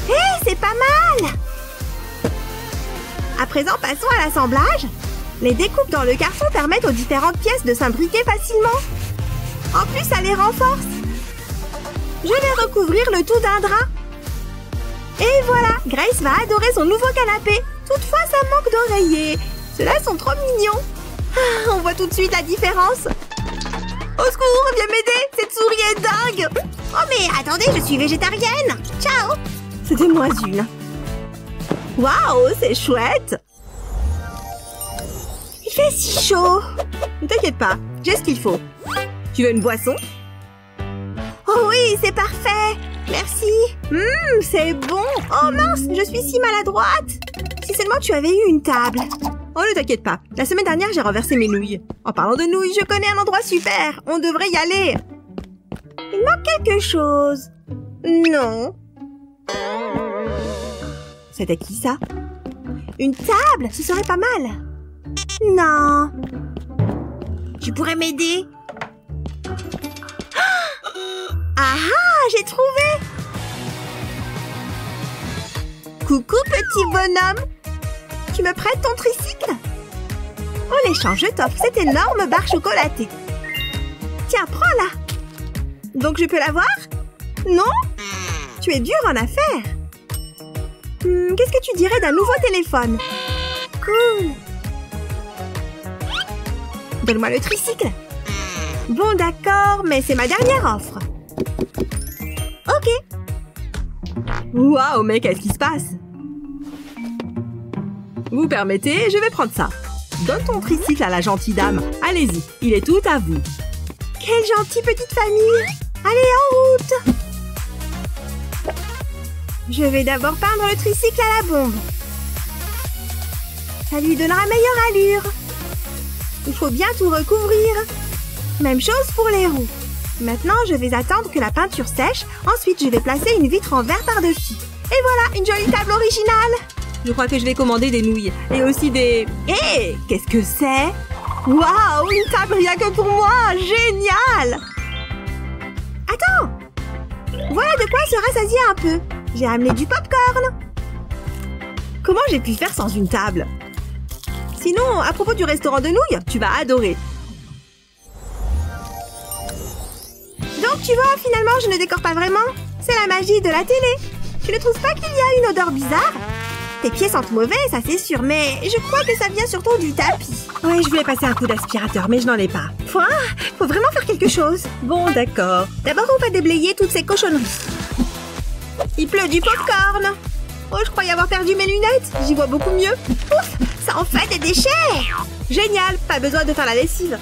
Hé, c'est pas mal À présent, passons à l'assemblage. Les découpes dans le carton permettent aux différentes pièces de s'imbriquer facilement. En plus, ça les renforce. Je vais recouvrir le tout d'un drap. Et voilà, Grace va adorer son nouveau canapé. Toutefois, ça manque d'oreillers. Ceux-là sont trop mignons. Ah, on voit tout de suite la différence. Au secours, viens m'aider Cette souris est dingue Oh mais attendez, je suis végétarienne Ciao C'était moins une. Waouh, c'est chouette Il fait si chaud Ne t'inquiète pas, j'ai ce qu'il faut. Tu veux une boisson? Oh oui, c'est parfait Merci Hum, c'est bon Oh mince, je suis si maladroite Si seulement tu avais eu une table Oh, ne t'inquiète pas. La semaine dernière, j'ai renversé mes nouilles. En parlant de nouilles, je connais un endroit super. On devrait y aller. Il manque quelque chose. Non. C'était qui ça? Une table? Ce serait pas mal. Non. Tu pourrais m'aider. Ah ah J'ai trouvé. Coucou petit bonhomme. Tu me prêtes ton tricycle? En échange, je t'offre cette énorme barre chocolatée. Tiens, prends-la. Donc je peux l'avoir Non? Tu es dur en affaires hmm, Qu'est-ce que tu dirais d'un nouveau téléphone Cool Donne-moi le tricycle Bon, d'accord, mais c'est ma dernière offre. Ok. Waouh, mais qu'est-ce qui se passe vous permettez, je vais prendre ça. Donne ton tricycle à la gentille dame. Allez-y, il est tout à vous. Quelle gentille petite famille Allez, en route Je vais d'abord peindre le tricycle à la bombe. Ça lui donnera meilleure allure. Il faut bien tout recouvrir. Même chose pour les roues. Maintenant, je vais attendre que la peinture sèche. Ensuite, je vais placer une vitre en verre par-dessus. Et voilà, une jolie table originale je crois que je vais commander des nouilles. Et aussi des... Hé Qu'est-ce que c'est? Waouh Une table rien que pour moi Génial Attends Voilà de quoi se rassasier un peu. J'ai amené du popcorn. Comment j'ai pu faire sans une table? Sinon, à propos du restaurant de nouilles, tu vas adorer. Donc tu vois, finalement, je ne décore pas vraiment. C'est la magie de la télé. Tu ne trouves pas qu'il y a une odeur bizarre? Tes pieds sentent mauvais, ça c'est sûr, mais je crois que ça vient surtout du tapis. Ouais, je voulais passer un coup d'aspirateur, mais je n'en ai pas. Faut, faut vraiment faire quelque chose. Bon, d'accord. D'abord, on va déblayer toutes ces cochonneries. Pleut du popcorn. Oh, je croyais avoir perdu mes lunettes. J'y vois beaucoup mieux. Ouf, ça en fait des déchets. Génial, pas besoin de faire la lessive.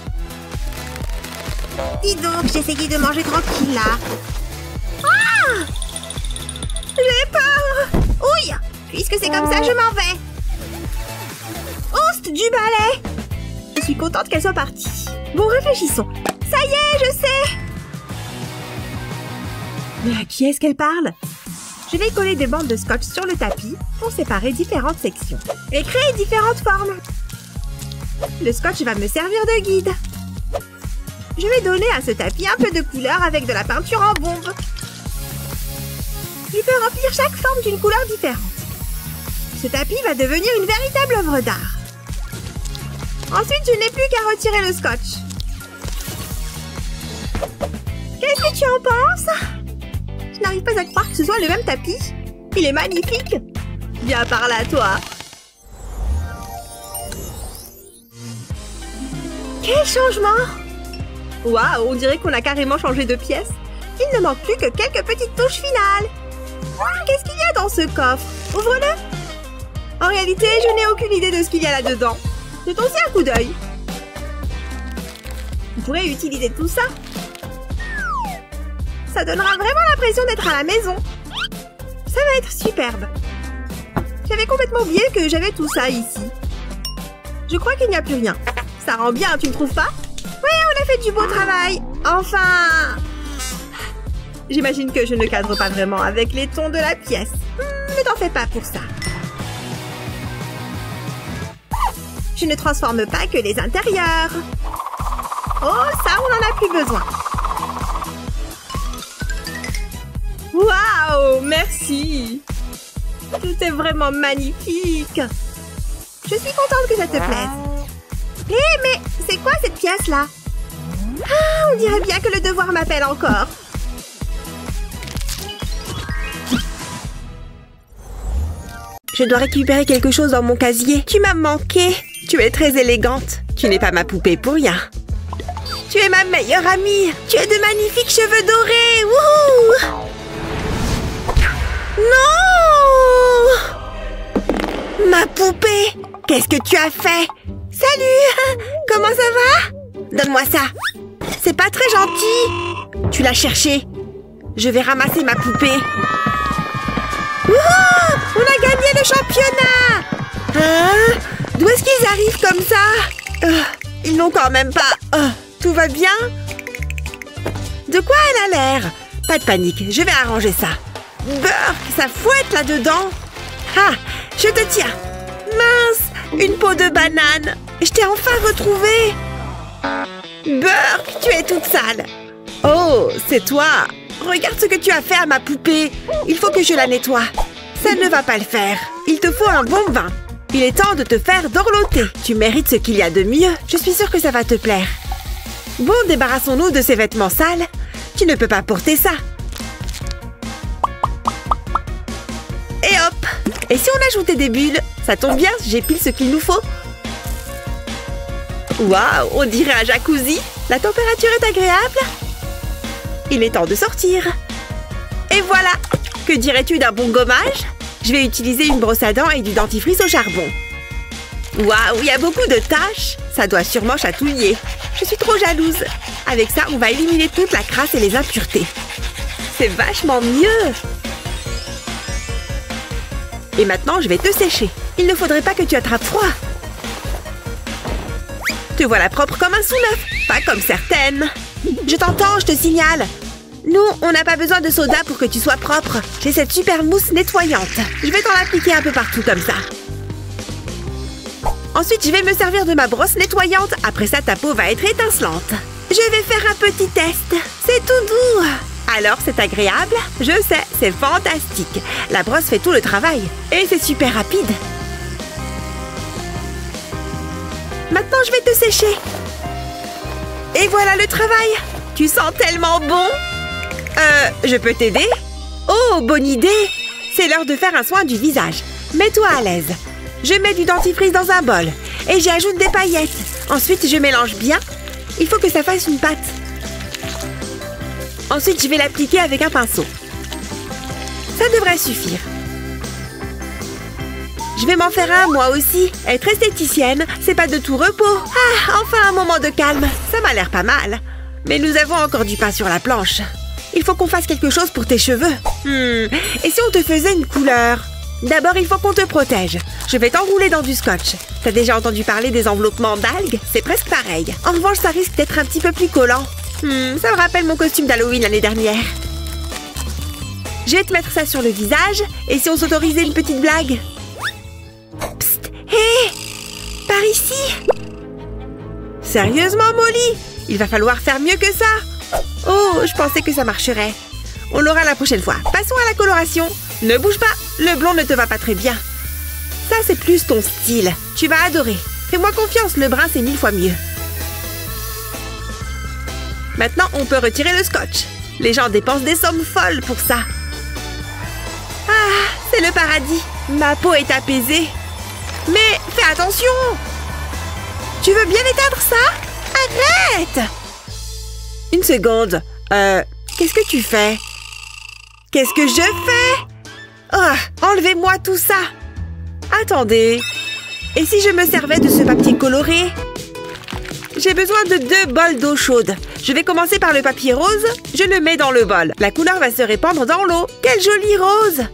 Dis donc, j'essayais de manger tranquille là. Ah J'ai peur. Ouille Puisque c'est comme ça, je m'en vais. Oust du balai Je suis contente qu'elle soit partie. Bon, réfléchissons. Ça y est, je sais Mais à qui est-ce qu'elle parle? Je vais coller des bandes de scotch sur le tapis pour séparer différentes sections et créer différentes formes. Le scotch va me servir de guide. Je vais donner à ce tapis un peu de couleur avec de la peinture en bombe. Je peux remplir chaque forme d'une couleur différente. Ce tapis va devenir une véritable œuvre d'art. Ensuite, je n'ai plus qu'à retirer le scotch. Qu'est-ce que tu en penses? Je n'arrive pas à croire que ce soit le même tapis. Il est magnifique. Viens par là, toi. Quel changement Waouh, on dirait qu'on a carrément changé de pièce. Il ne manque plus que quelques petites touches finales. Qu'est-ce qu'il y a dans ce coffre? Ouvre-le en réalité, je n'ai aucune idée de ce qu'il y a là-dedans. Jetons aussi un coup d'œil. On pourrait utiliser tout ça. Ça donnera vraiment l'impression d'être à la maison. Ça va être superbe. J'avais complètement oublié que j'avais tout ça ici. Je crois qu'il n'y a plus rien. Ça rend bien, tu ne trouves pas? Oui, on a fait du beau travail. Enfin... J'imagine que je ne cadre pas vraiment avec les tons de la pièce. Hmm, ne t'en fais pas pour ça. Je ne transforme pas que les intérieurs. Oh, ça, on n'en a plus besoin. Waouh, merci. Tout est vraiment magnifique. Je suis contente que ça te plaise. Hé, mais c'est quoi cette pièce-là? Ah, on dirait bien que le devoir m'appelle encore. Je dois récupérer quelque chose dans mon casier. Tu m'as manqué. Tu es très élégante. Tu n'es pas ma poupée pour rien. Tu es ma meilleure amie. Tu as de magnifiques cheveux dorés. Wouhou Non Ma poupée Qu'est-ce que tu as fait Salut Comment ça va Donne-moi ça. C'est pas très gentil. Tu l'as cherché. Je vais ramasser ma poupée. Wouhou On a gagné le championnat Hein D'où est-ce qu'ils arrivent comme ça Euh, Ils n'ont quand même pas... Euh, tout va bien De quoi elle a l'air Pas de panique, je vais arranger ça. Burk, ça fouette là-dedans. Ah, je te tiens. Mince Une peau de banane. Je t'ai enfin retrouvée Burk, tu es toute sale. Oh, c'est toi. Regarde ce que tu as fait à ma poupée. Il faut que je la nettoie. Ça ne va pas le faire. Il te faut un bon bain Il est temps de te faire dorloter. Tu mérites ce qu'il y a de mieux. Je suis sûre que ça va te plaire. Bon, débarrassons-nous de ces vêtements sales. Tu ne peux pas porter ça Et hop. Et si on ajoutait des bulles Ça tombe bien, j'ai pile ce qu'il nous faut. Waouh, on dirait un jacuzzi. La température est agréable. Il est temps de sortir. Et voilà. Que dirais-tu d'un bon gommage? Je vais utiliser une brosse à dents et du dentifrice au charbon. Waouh, il y a beaucoup de taches Ça doit sûrement chatouiller. Je suis trop jalouse. Avec ça, on va éliminer toute la crasse et les impuretés. C'est vachement mieux et maintenant, je vais te sécher. Il ne faudrait pas que tu attrapes froid. Te voilà propre comme un sous-neuf, pas comme certaines. Je t'entends, je te signale. Nous, on n'a pas besoin de soda pour que tu sois propre. J'ai cette super mousse nettoyante. Je vais t'en appliquer un peu partout comme ça. Ensuite, je vais me servir de ma brosse nettoyante. Après ça, ta peau va être étincelante. Je vais faire un petit test. C'est tout doux. Alors, c'est agréable? Je sais, c'est fantastique. La brosse fait tout le travail. Et c'est super rapide. Maintenant, je vais te sécher. Et voilà le travail. Tu sens tellement bon. Euh, je peux t'aider? Oh, bonne idée. C'est l'heure de faire un soin du visage. Mets-toi à l'aise. Je mets du dentifrice dans un bol. Et j'y ajoute des paillettes. Ensuite, je mélange bien. Il faut que ça fasse une pâte. Ensuite, je vais l'appliquer avec un pinceau. Ça devrait suffire. Je vais m'en faire un, moi aussi. Être esthéticienne, c'est pas de tout repos. Ah, enfin un moment de calme. Ça m'a l'air pas mal. Mais nous avons encore du pain sur la planche. Il faut qu'on fasse quelque chose pour tes cheveux. Hmm. Et si on te faisait une couleur? D'abord, il faut qu'on te protège. Je vais t'enrouler dans du scotch. T'as déjà entendu parler des enveloppements d'algues? C'est presque pareil. En revanche, ça risque d'être un petit peu plus collant. Hmm, ça me rappelle mon costume d'Halloween l'année dernière. Je vais te mettre ça sur le visage. Et si on s'autorisait une petite blague? Psst Hé Par ici Sérieusement, Molly? Il va falloir faire mieux que ça Oh, je pensais que ça marcherait. On l'aura la prochaine fois. Passons à la coloration. Ne bouge pas, le blond ne te va pas très bien. Ça, c'est plus ton style. Tu vas adorer. Fais-moi confiance, le brun, c'est mille fois mieux. Maintenant, on peut retirer le scotch. Les gens dépensent des sommes folles pour ça. Ah, c'est le paradis. Ma peau est apaisée. Mais fais attention Tu veux bien éteindre ça? Arrête Une seconde. Euh, qu'est-ce que tu fais? Qu'est-ce que je fais? Oh, enlevez-moi tout ça Attendez. Et si je me servais de ce papier coloré? J'ai besoin de deux bols d'eau chaude. Je vais commencer par le papier rose. Je le mets dans le bol. La couleur va se répandre dans l'eau. Quelle jolie rose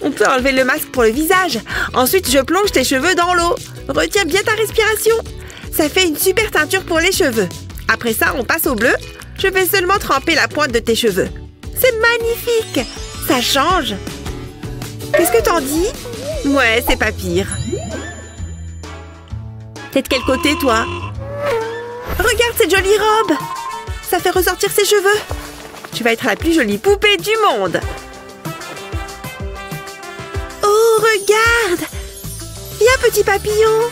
On peut enlever le masque pour le visage. Ensuite, je plonge tes cheveux dans l'eau. Retiens bien ta respiration. Ça fait une super teinture pour les cheveux. Après ça, on passe au bleu. Je vais seulement tremper la pointe de tes cheveux. C'est magnifique Ça change Qu'est-ce que t'en dis? Ouais, c'est pas pire. T'es de quel côté, toi? Regarde cette jolie robe. Ça fait ressortir ses cheveux. Tu vas être la plus jolie poupée du monde. Oh, regarde. Viens, petit papillon.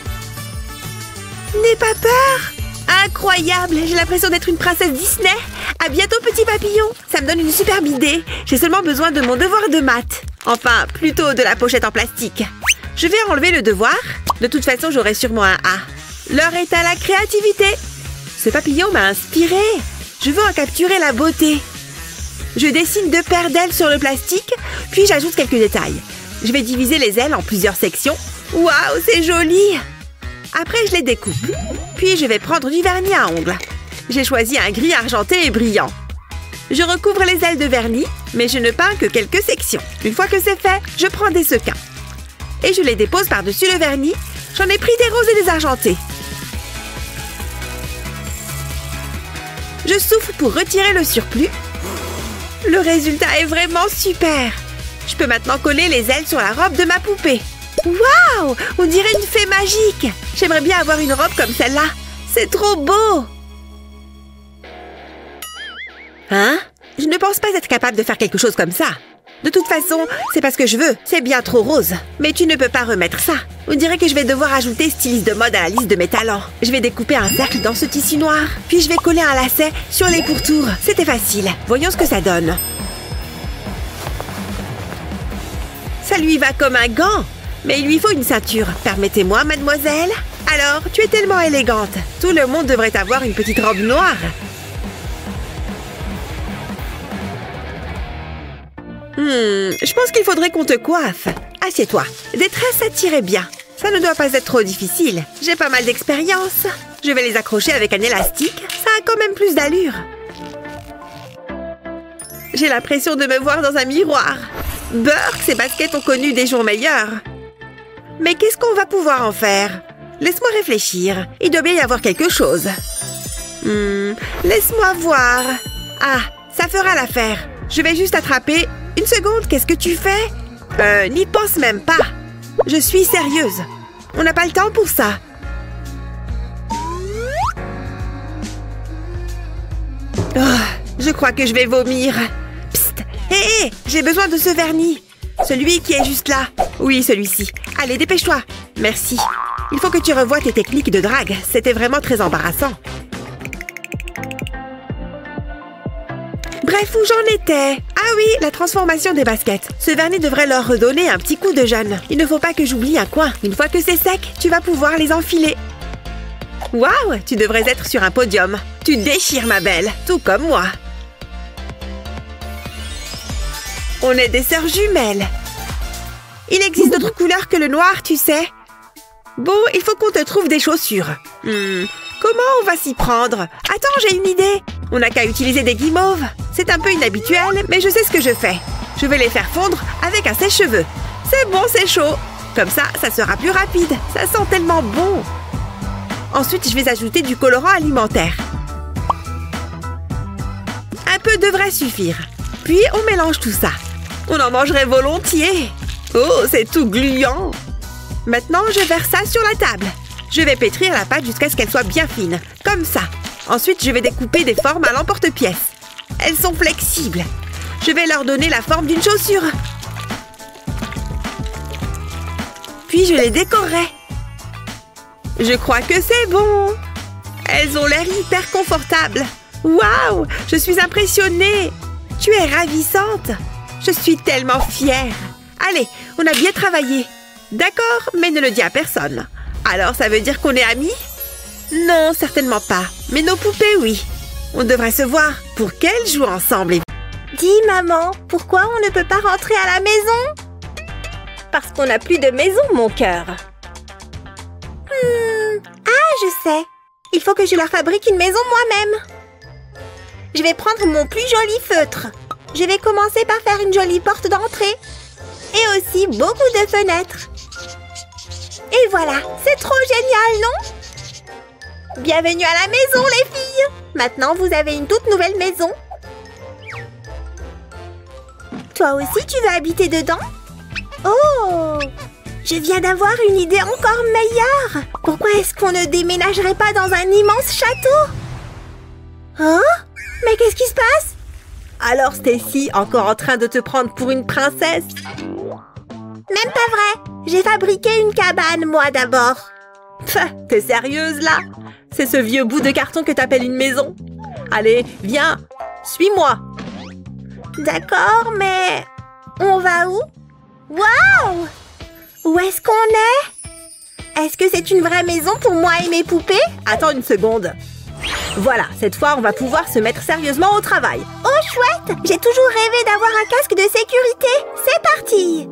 N'aie pas peur. Incroyable. J'ai l'impression d'être une princesse Disney. À bientôt, petit papillon. Ça me donne une superbe idée. J'ai seulement besoin de mon devoir de maths. Enfin, plutôt de la pochette en plastique. Je vais enlever le devoir. De toute façon, j'aurai sûrement un A. L'heure est à la créativité Ce papillon m'a inspiré Je veux en capturer la beauté Je dessine deux paires d'ailes sur le plastique Puis j'ajoute quelques détails Je vais diviser les ailes en plusieurs sections Waouh, c'est joli Après, je les découpe. Puis, je vais prendre du vernis à ongles. J'ai choisi un gris argenté et brillant. Je recouvre les ailes de vernis, mais je ne peins que quelques sections. Une fois que c'est fait, je prends des sequins. Et je les dépose par-dessus le vernis. J'en ai pris des roses et des argentés. Je souffle pour retirer le surplus. Le résultat est vraiment super. Je peux maintenant coller les ailes sur la robe de ma poupée. Waouh On dirait une fée magique J'aimerais bien avoir une robe comme celle-là. C'est trop beau Hein? Je ne pense pas être capable de faire quelque chose comme ça. De toute façon, c'est parce que je veux. C'est bien trop rose. Mais tu ne peux pas remettre ça. On dirait que je vais devoir ajouter styliste de mode à la liste de mes talents. Je vais découper un cercle dans ce tissu noir. Puis je vais coller un lacet sur les pourtours. C'était facile. Voyons ce que ça donne. Ça lui va comme un gant. Mais il lui faut une ceinture. Permettez-moi, mademoiselle Alors, tu es tellement élégante. Tout le monde devrait avoir une petite robe noire. Hmm, je pense qu'il faudrait qu'on te coiffe. Assieds-toi. Des tresses, ça tirait bien. Ça ne doit pas être trop difficile. J'ai pas mal d'expérience. Je vais les accrocher avec un élastique. Ça a quand même plus d'allure. J'ai l'impression de me voir dans un miroir. Burke, ces baskets ont connu des jours meilleurs. Mais qu'est-ce qu'on va pouvoir en faire? Laisse-moi réfléchir. Il doit bien y avoir quelque chose. Hmm, laisse-moi voir. Ah, ça fera l'affaire. Je vais juste attraper... Une seconde, qu'est-ce que tu fais? Euh, n'y pense même pas. Je suis sérieuse. On n'a pas le temps pour ça. Oh, je crois que je vais vomir. Psst Hé, hé, j'ai besoin de ce vernis. Celui qui est juste là. Oui, celui-ci. Allez, dépêche-toi. Merci. Il faut que tu revoies tes techniques de drague. C'était vraiment très embarrassant. Bref, où j'en étais Ah oui, la transformation des baskets. Ce vernis devrait leur redonner un petit coup de jeune. Il ne faut pas que j'oublie un coin. Une fois que c'est sec, tu vas pouvoir les enfiler. Waouh, tu devrais être sur un podium. Tu déchires, ma belle, tout comme moi. On est des sœurs jumelles. Il existe d'autres couleurs que le noir, tu sais. Bon, il faut qu'on te trouve des chaussures. Hmm, comment on va s'y prendre? Attends, j'ai une idée. On n'a qu'à utiliser des guimauves. C'est un peu inhabituel, mais je sais ce que je fais. Je vais les faire fondre avec un sèche-cheveux. C'est bon, c'est chaud. Comme ça, ça sera plus rapide. Ça sent tellement bon. Ensuite, je vais ajouter du colorant alimentaire. Un peu devrait suffire. Puis, on mélange tout ça. On en mangerait volontiers. Oh, c'est tout gluant. Maintenant, je verse ça sur la table. Je vais pétrir la pâte jusqu'à ce qu'elle soit bien fine, comme ça. Ensuite, je vais découper des formes à l'emporte-pièce. Elles sont flexibles. Je vais leur donner la forme d'une chaussure. Puis je les décorerai. Je crois que c'est bon. Elles ont l'air hyper confortables. Waouh Je suis impressionnée. Tu es ravissante. Je suis tellement fière. Allez, on a bien travaillé. D'accord, mais ne le dis à personne. Alors, ça veut dire qu'on est amis? Non, certainement pas. Mais nos poupées, oui. On devrait se voir pour qu'elles jouent ensemble. Dis, maman, pourquoi on ne peut pas rentrer à la maison? Parce qu'on n'a plus de maison, mon cœur. Hmm. Ah, je sais. Il faut que je leur fabrique une maison moi-même. Je vais prendre mon plus joli feutre. Je vais commencer par faire une jolie porte d'entrée. Et aussi beaucoup de fenêtres. Et voilà, c'est trop génial, non? Bienvenue à la maison, les filles. Maintenant, vous avez une toute nouvelle maison. Toi aussi, tu veux habiter dedans? Oh! Je viens d'avoir une idée encore meilleure. Pourquoi est-ce qu'on ne déménagerait pas dans un immense château? Hein? Mais qu'est-ce qui se passe? Alors Stacy, encore en train de te prendre pour une princesse. Même pas vrai. J'ai fabriqué une cabane, moi d'abord. T'es sérieuse là? C'est ce vieux bout de carton que t'appelles une maison. Allez, viens, suis-moi. D'accord, mais... On va où? Waouh! Où est-ce qu'on est? Est-ce que c'est une vraie maison pour moi et mes poupées? Attends une seconde. Voilà, cette fois, on va pouvoir se mettre sérieusement au travail. Oh chouette! J'ai toujours rêvé d'avoir un casque de sécurité. C'est parti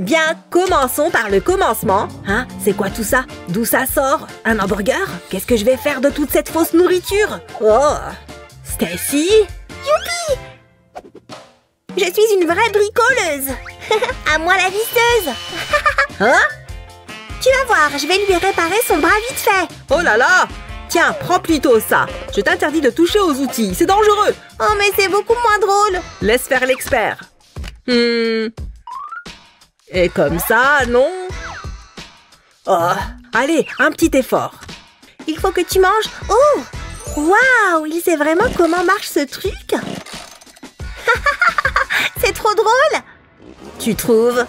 Bien, commençons par le commencement. Hein. C'est quoi tout ça? D'où ça sort? Un hamburger? Qu'est-ce que je vais faire de toute cette fausse nourriture? Oh! Stacy? Youpi! Je suis une vraie bricoleuse! À moi la visseuse! Hein? Tu vas voir, je vais lui réparer son bras vite fait. Oh là là! Tiens, prends plutôt ça. Je t'interdis de toucher aux outils, c'est dangereux. Oh mais c'est beaucoup moins drôle. Laisse faire l'expert. Hmm. Et comme ça, non Oh, allez, un petit effort. Il faut que tu manges Oh Waouh Il sait vraiment comment marche ce truc C'est trop drôle Tu trouves?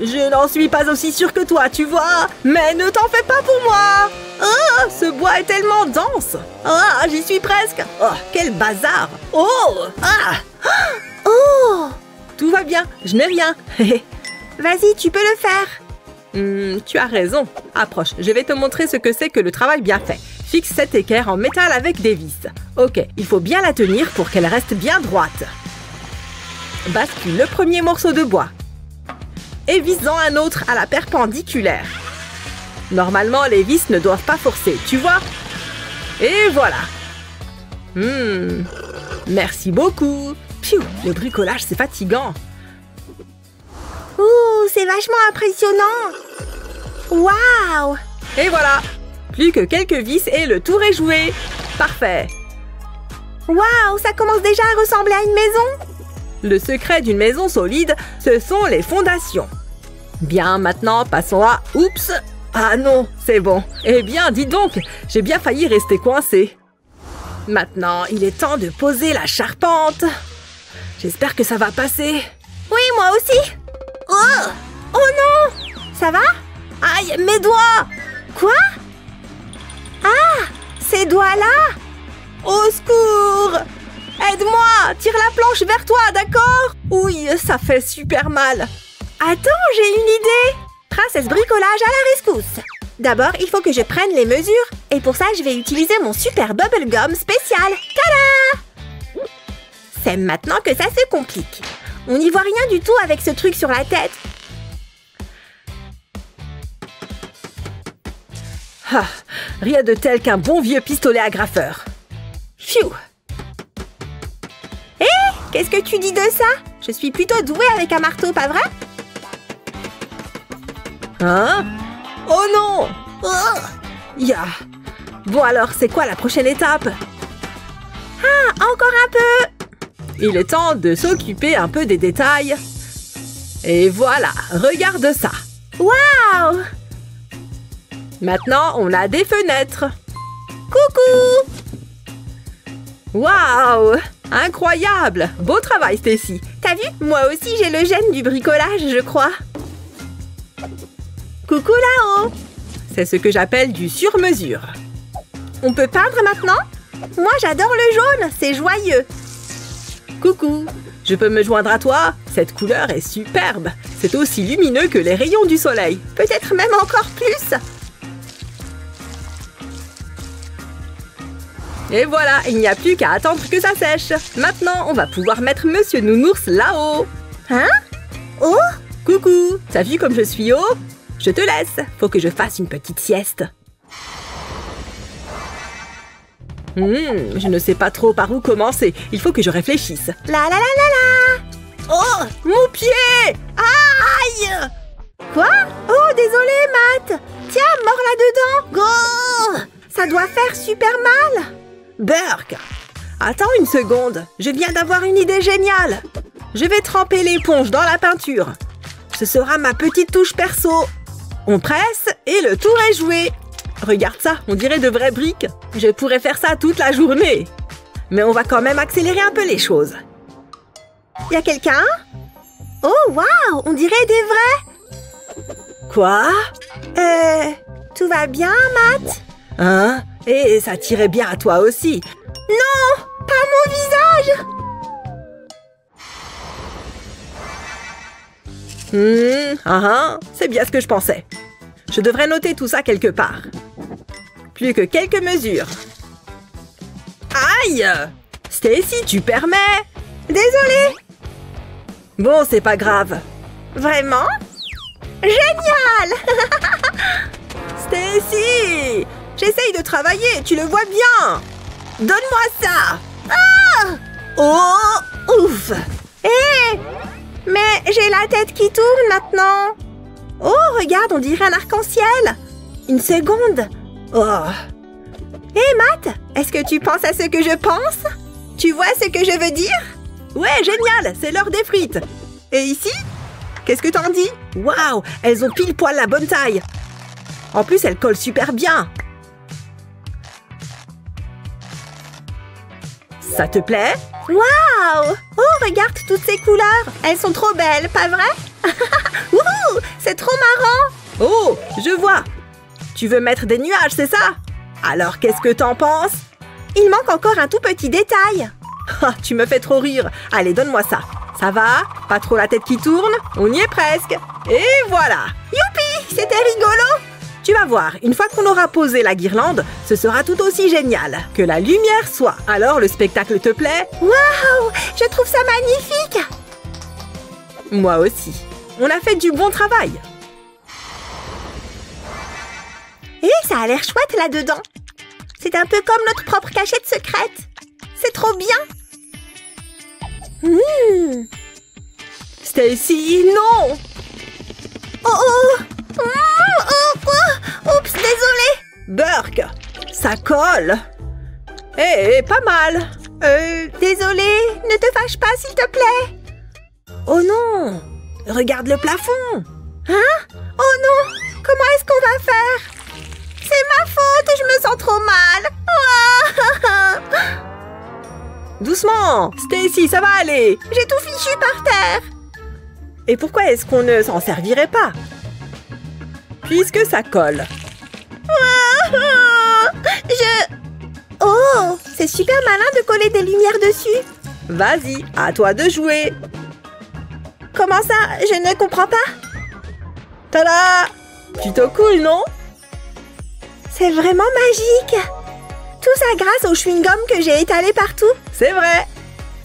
Je n'en suis pas aussi sûre que toi, tu vois. Mais ne t'en fais pas pour moi. Oh, ce bois est tellement dense. Ah, j'y suis presque. Oh, quel bazar. Oh, ah, Oh tout va bien, je n'ai rien. Vas-y, tu peux le faire Hmm, tu as raison. Approche, je vais te montrer ce que c'est que le travail bien fait. Fixe cette équerre en métal avec des vis. Ok, il faut bien la tenir pour qu'elle reste bien droite. Bascule le premier morceau de bois. Et vise-en un autre à la perpendiculaire. Normalement, les vis ne doivent pas forcer, tu vois? Et voilà. Hmm, merci beaucoup. Pfiou, le bricolage, c'est fatigant. Ouh, c'est vachement impressionnant Waouh Et voilà Plus que quelques vis et le tour est joué Parfait Waouh, ça commence déjà à ressembler à une maison Le secret d'une maison solide, ce sont les fondations. Bien, maintenant, passons à... Oups Ah non, c'est bon. Eh bien, dis donc, j'ai bien failli rester coincé. Maintenant, il est temps de poser la charpente. J'espère que ça va passer. Oui, moi aussi Oh Oh non Ça va? Aïe, mes doigts. Quoi? Ah Ces doigts-là. Au secours. Aide-moi Tire la planche vers toi, d'accord? Oui, ça fait super mal. Attends, j'ai une idée. Princesse bricolage à la rescousse. D'abord, il faut que je prenne les mesures. Et pour ça, je vais utiliser mon super bubblegum spécial. Tada! C'est maintenant que ça se complique. On n'y voit rien du tout avec ce truc sur la tête. Ah, rien de tel qu'un bon vieux pistolet agrafeur. Pfiou Hé Qu'est-ce que tu dis de ça? Je suis plutôt douée avec un marteau, pas vrai? Hein? Oh non! Oh Ya. Bon alors, c'est quoi la prochaine étape? Ah, encore un peu Il est temps de s'occuper un peu des détails. Et voilà, regarde ça. Waouh Maintenant, on a des fenêtres. Coucou Waouh Incroyable Beau travail, Stacy. T'as vu? Moi aussi, j'ai le gène du bricolage, je crois. Coucou là-haut C'est ce que j'appelle du sur-mesure. On peut peindre maintenant? Moi, j'adore le jaune, c'est joyeux. Coucou Je peux me joindre à toi Cette couleur est superbe. C'est aussi lumineux que les rayons du soleil. Peut-être même encore plus. Et voilà, il n'y a plus qu'à attendre que ça sèche. Maintenant, on va pouvoir mettre Monsieur Nounours là-haut. Hein? Oh? Coucou T'as vu comme je suis haut? Je te laisse. Faut que je fasse une petite sieste. Hmm, je ne sais pas trop par où commencer. Il faut que je réfléchisse. La la la la la Oh Mon pied Aïe Quoi? Oh, désolé, Matt Tiens, mors là-dedans Go Ça doit faire super mal Burk Attends une seconde, je viens d'avoir une idée géniale. Je vais tremper l'éponge dans la peinture. Ce sera ma petite touche perso. On presse et le tour est joué. Regarde ça, on dirait de vraies briques. Je pourrais faire ça toute la journée. Mais on va quand même accélérer un peu les choses. Y a quelqu'un? Oh, waouh On dirait des vrais Quoi? Euh... Tout va bien, Matt? Hein? Et ça tirait bien à toi aussi. Non Pas mon visage Hum, ah, ah, c'est bien ce que je pensais. Je devrais noter tout ça quelque part. Plus que quelques mesures. Aïe! Stacy, tu permets? Désolée! Bon, c'est pas grave. Vraiment? Génial! Stacy! J'essaye de travailler, tu le vois bien. Donne-moi ça. Ah! Oh Ouf! Hé Mais j'ai la tête qui tourne maintenant Oh, regarde, on dirait un arc-en-ciel. Une seconde. Oh. Hé, Matt Est-ce que tu penses à ce que je pense? Tu vois ce que je veux dire? Ouais, génial C'est l'heure des frites. Et ici? Qu'est-ce que t'en dis? Waouh Elles ont pile poil la bonne taille. En plus, elles collent super bien. Ça te plaît? Waouh! Oh, regarde toutes ces couleurs. Elles sont trop belles, pas vrai? Wouhou C'est trop marrant. Oh Je vois. Tu veux mettre des nuages, c'est ça? Alors, qu'est-ce que t'en penses? Il manque encore un tout petit détail. Ah, tu me fais trop rire. Allez, donne-moi ça. Ça va? Pas trop la tête qui tourne? On y est presque. Et voilà. Youpi! C'était rigolo. Tu vas voir, une fois qu'on aura posé la guirlande, ce sera tout aussi génial. Que la lumière soit. Alors, le spectacle te plaît? Waouh! Je trouve ça magnifique! Moi aussi. On a fait du bon travail. Et ça a l'air chouette là-dedans. C'est un peu comme notre propre cachette secrète. C'est trop bien. Mmh. Stacy, non Oh oh Mmh, oh, oh Oups, désolé Burke Ça colle Eh, pas mal Euh, désolé, ne te fâche pas s'il te plaît Oh non Regarde le plafond. Hein? Oh non. Comment est-ce qu'on va faire? C'est ma faute, je me sens trop mal. Doucement. Stacy, ça va aller. J'ai tout fichu par terre. Et pourquoi est-ce qu'on ne s'en servirait pas? Puisque ça colle. Je... Oh C'est super malin de coller des lumières dessus. Vas-y, à toi de jouer Comment ça? Je ne comprends pas. Tada! Plutôt cool, non? C'est vraiment magique. Tout ça grâce au chewing-gum que j'ai étalé partout. C'est vrai.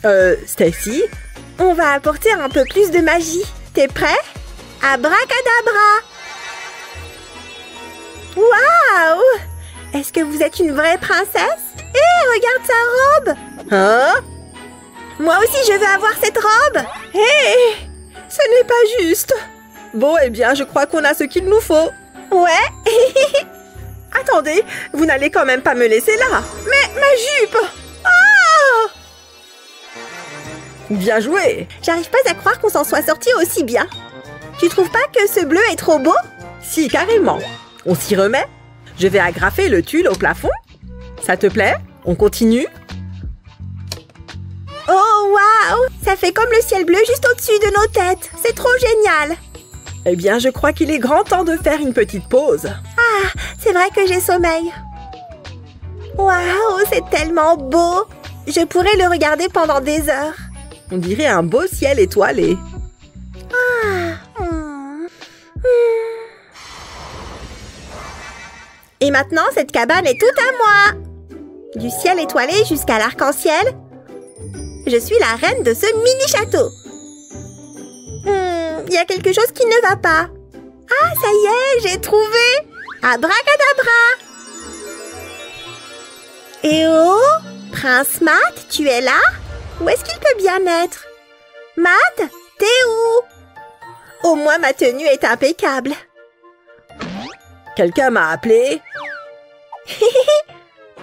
Euh, Stacy? On va apporter un peu plus de magie. T'es prêt? Abracadabra! Waouh! Est-ce que vous êtes une vraie princesse? Hé, regarde sa robe! Hein? Moi aussi, je veux avoir cette robe! Hé Ce n'est pas juste. Bon, eh bien, je crois qu'on a ce qu'il nous faut. Ouais. Attendez, vous n'allez quand même pas me laisser là. Mais ma jupe. Ah Bien joué. J'arrive pas à croire qu'on s'en soit sorti aussi bien. Tu trouves pas que ce bleu est trop beau? Si, carrément. On s'y remet. Je vais agrafer le tulle au plafond. Ça te plaît? On continue? Oh, waouh Ça fait comme le ciel bleu juste au-dessus de nos têtes. C'est trop génial Eh bien, je crois qu'il est grand temps de faire une petite pause. Ah, c'est vrai que j'ai sommeil. Waouh, c'est tellement beau Je pourrais le regarder pendant des heures. On dirait un beau ciel étoilé. Ah. hmm. Hmm. Et maintenant, cette cabane est toute à moi Du ciel étoilé jusqu'à l'arc-en-ciel, je suis la reine de ce mini-château. Hmm, Il y a quelque chose qui ne va pas. Ah, ça y est, j'ai trouvé. Abracadabra. Eh oh Prince Matt, tu es là? Où est-ce qu'il peut bien être? Matt, t'es où? Au moins ma tenue est impeccable. Quelqu'un m'a appelé.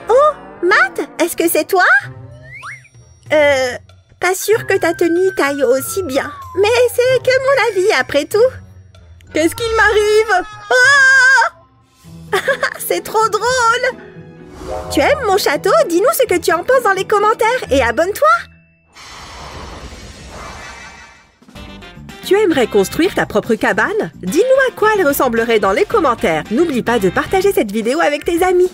Oh, Matt, est-ce que c'est toi? Euh, pas sûr que ta tenue taille aussi bien. Mais c'est que mon avis après tout. Qu'est-ce qu'il m'arrive? Ah C'est trop drôle Tu aimes mon château? Dis-nous ce que tu en penses dans les commentaires et abonne-toi Tu aimerais construire ta propre cabane? Dis-nous à quoi elle ressemblerait dans les commentaires. N'oublie pas de partager cette vidéo avec tes amis.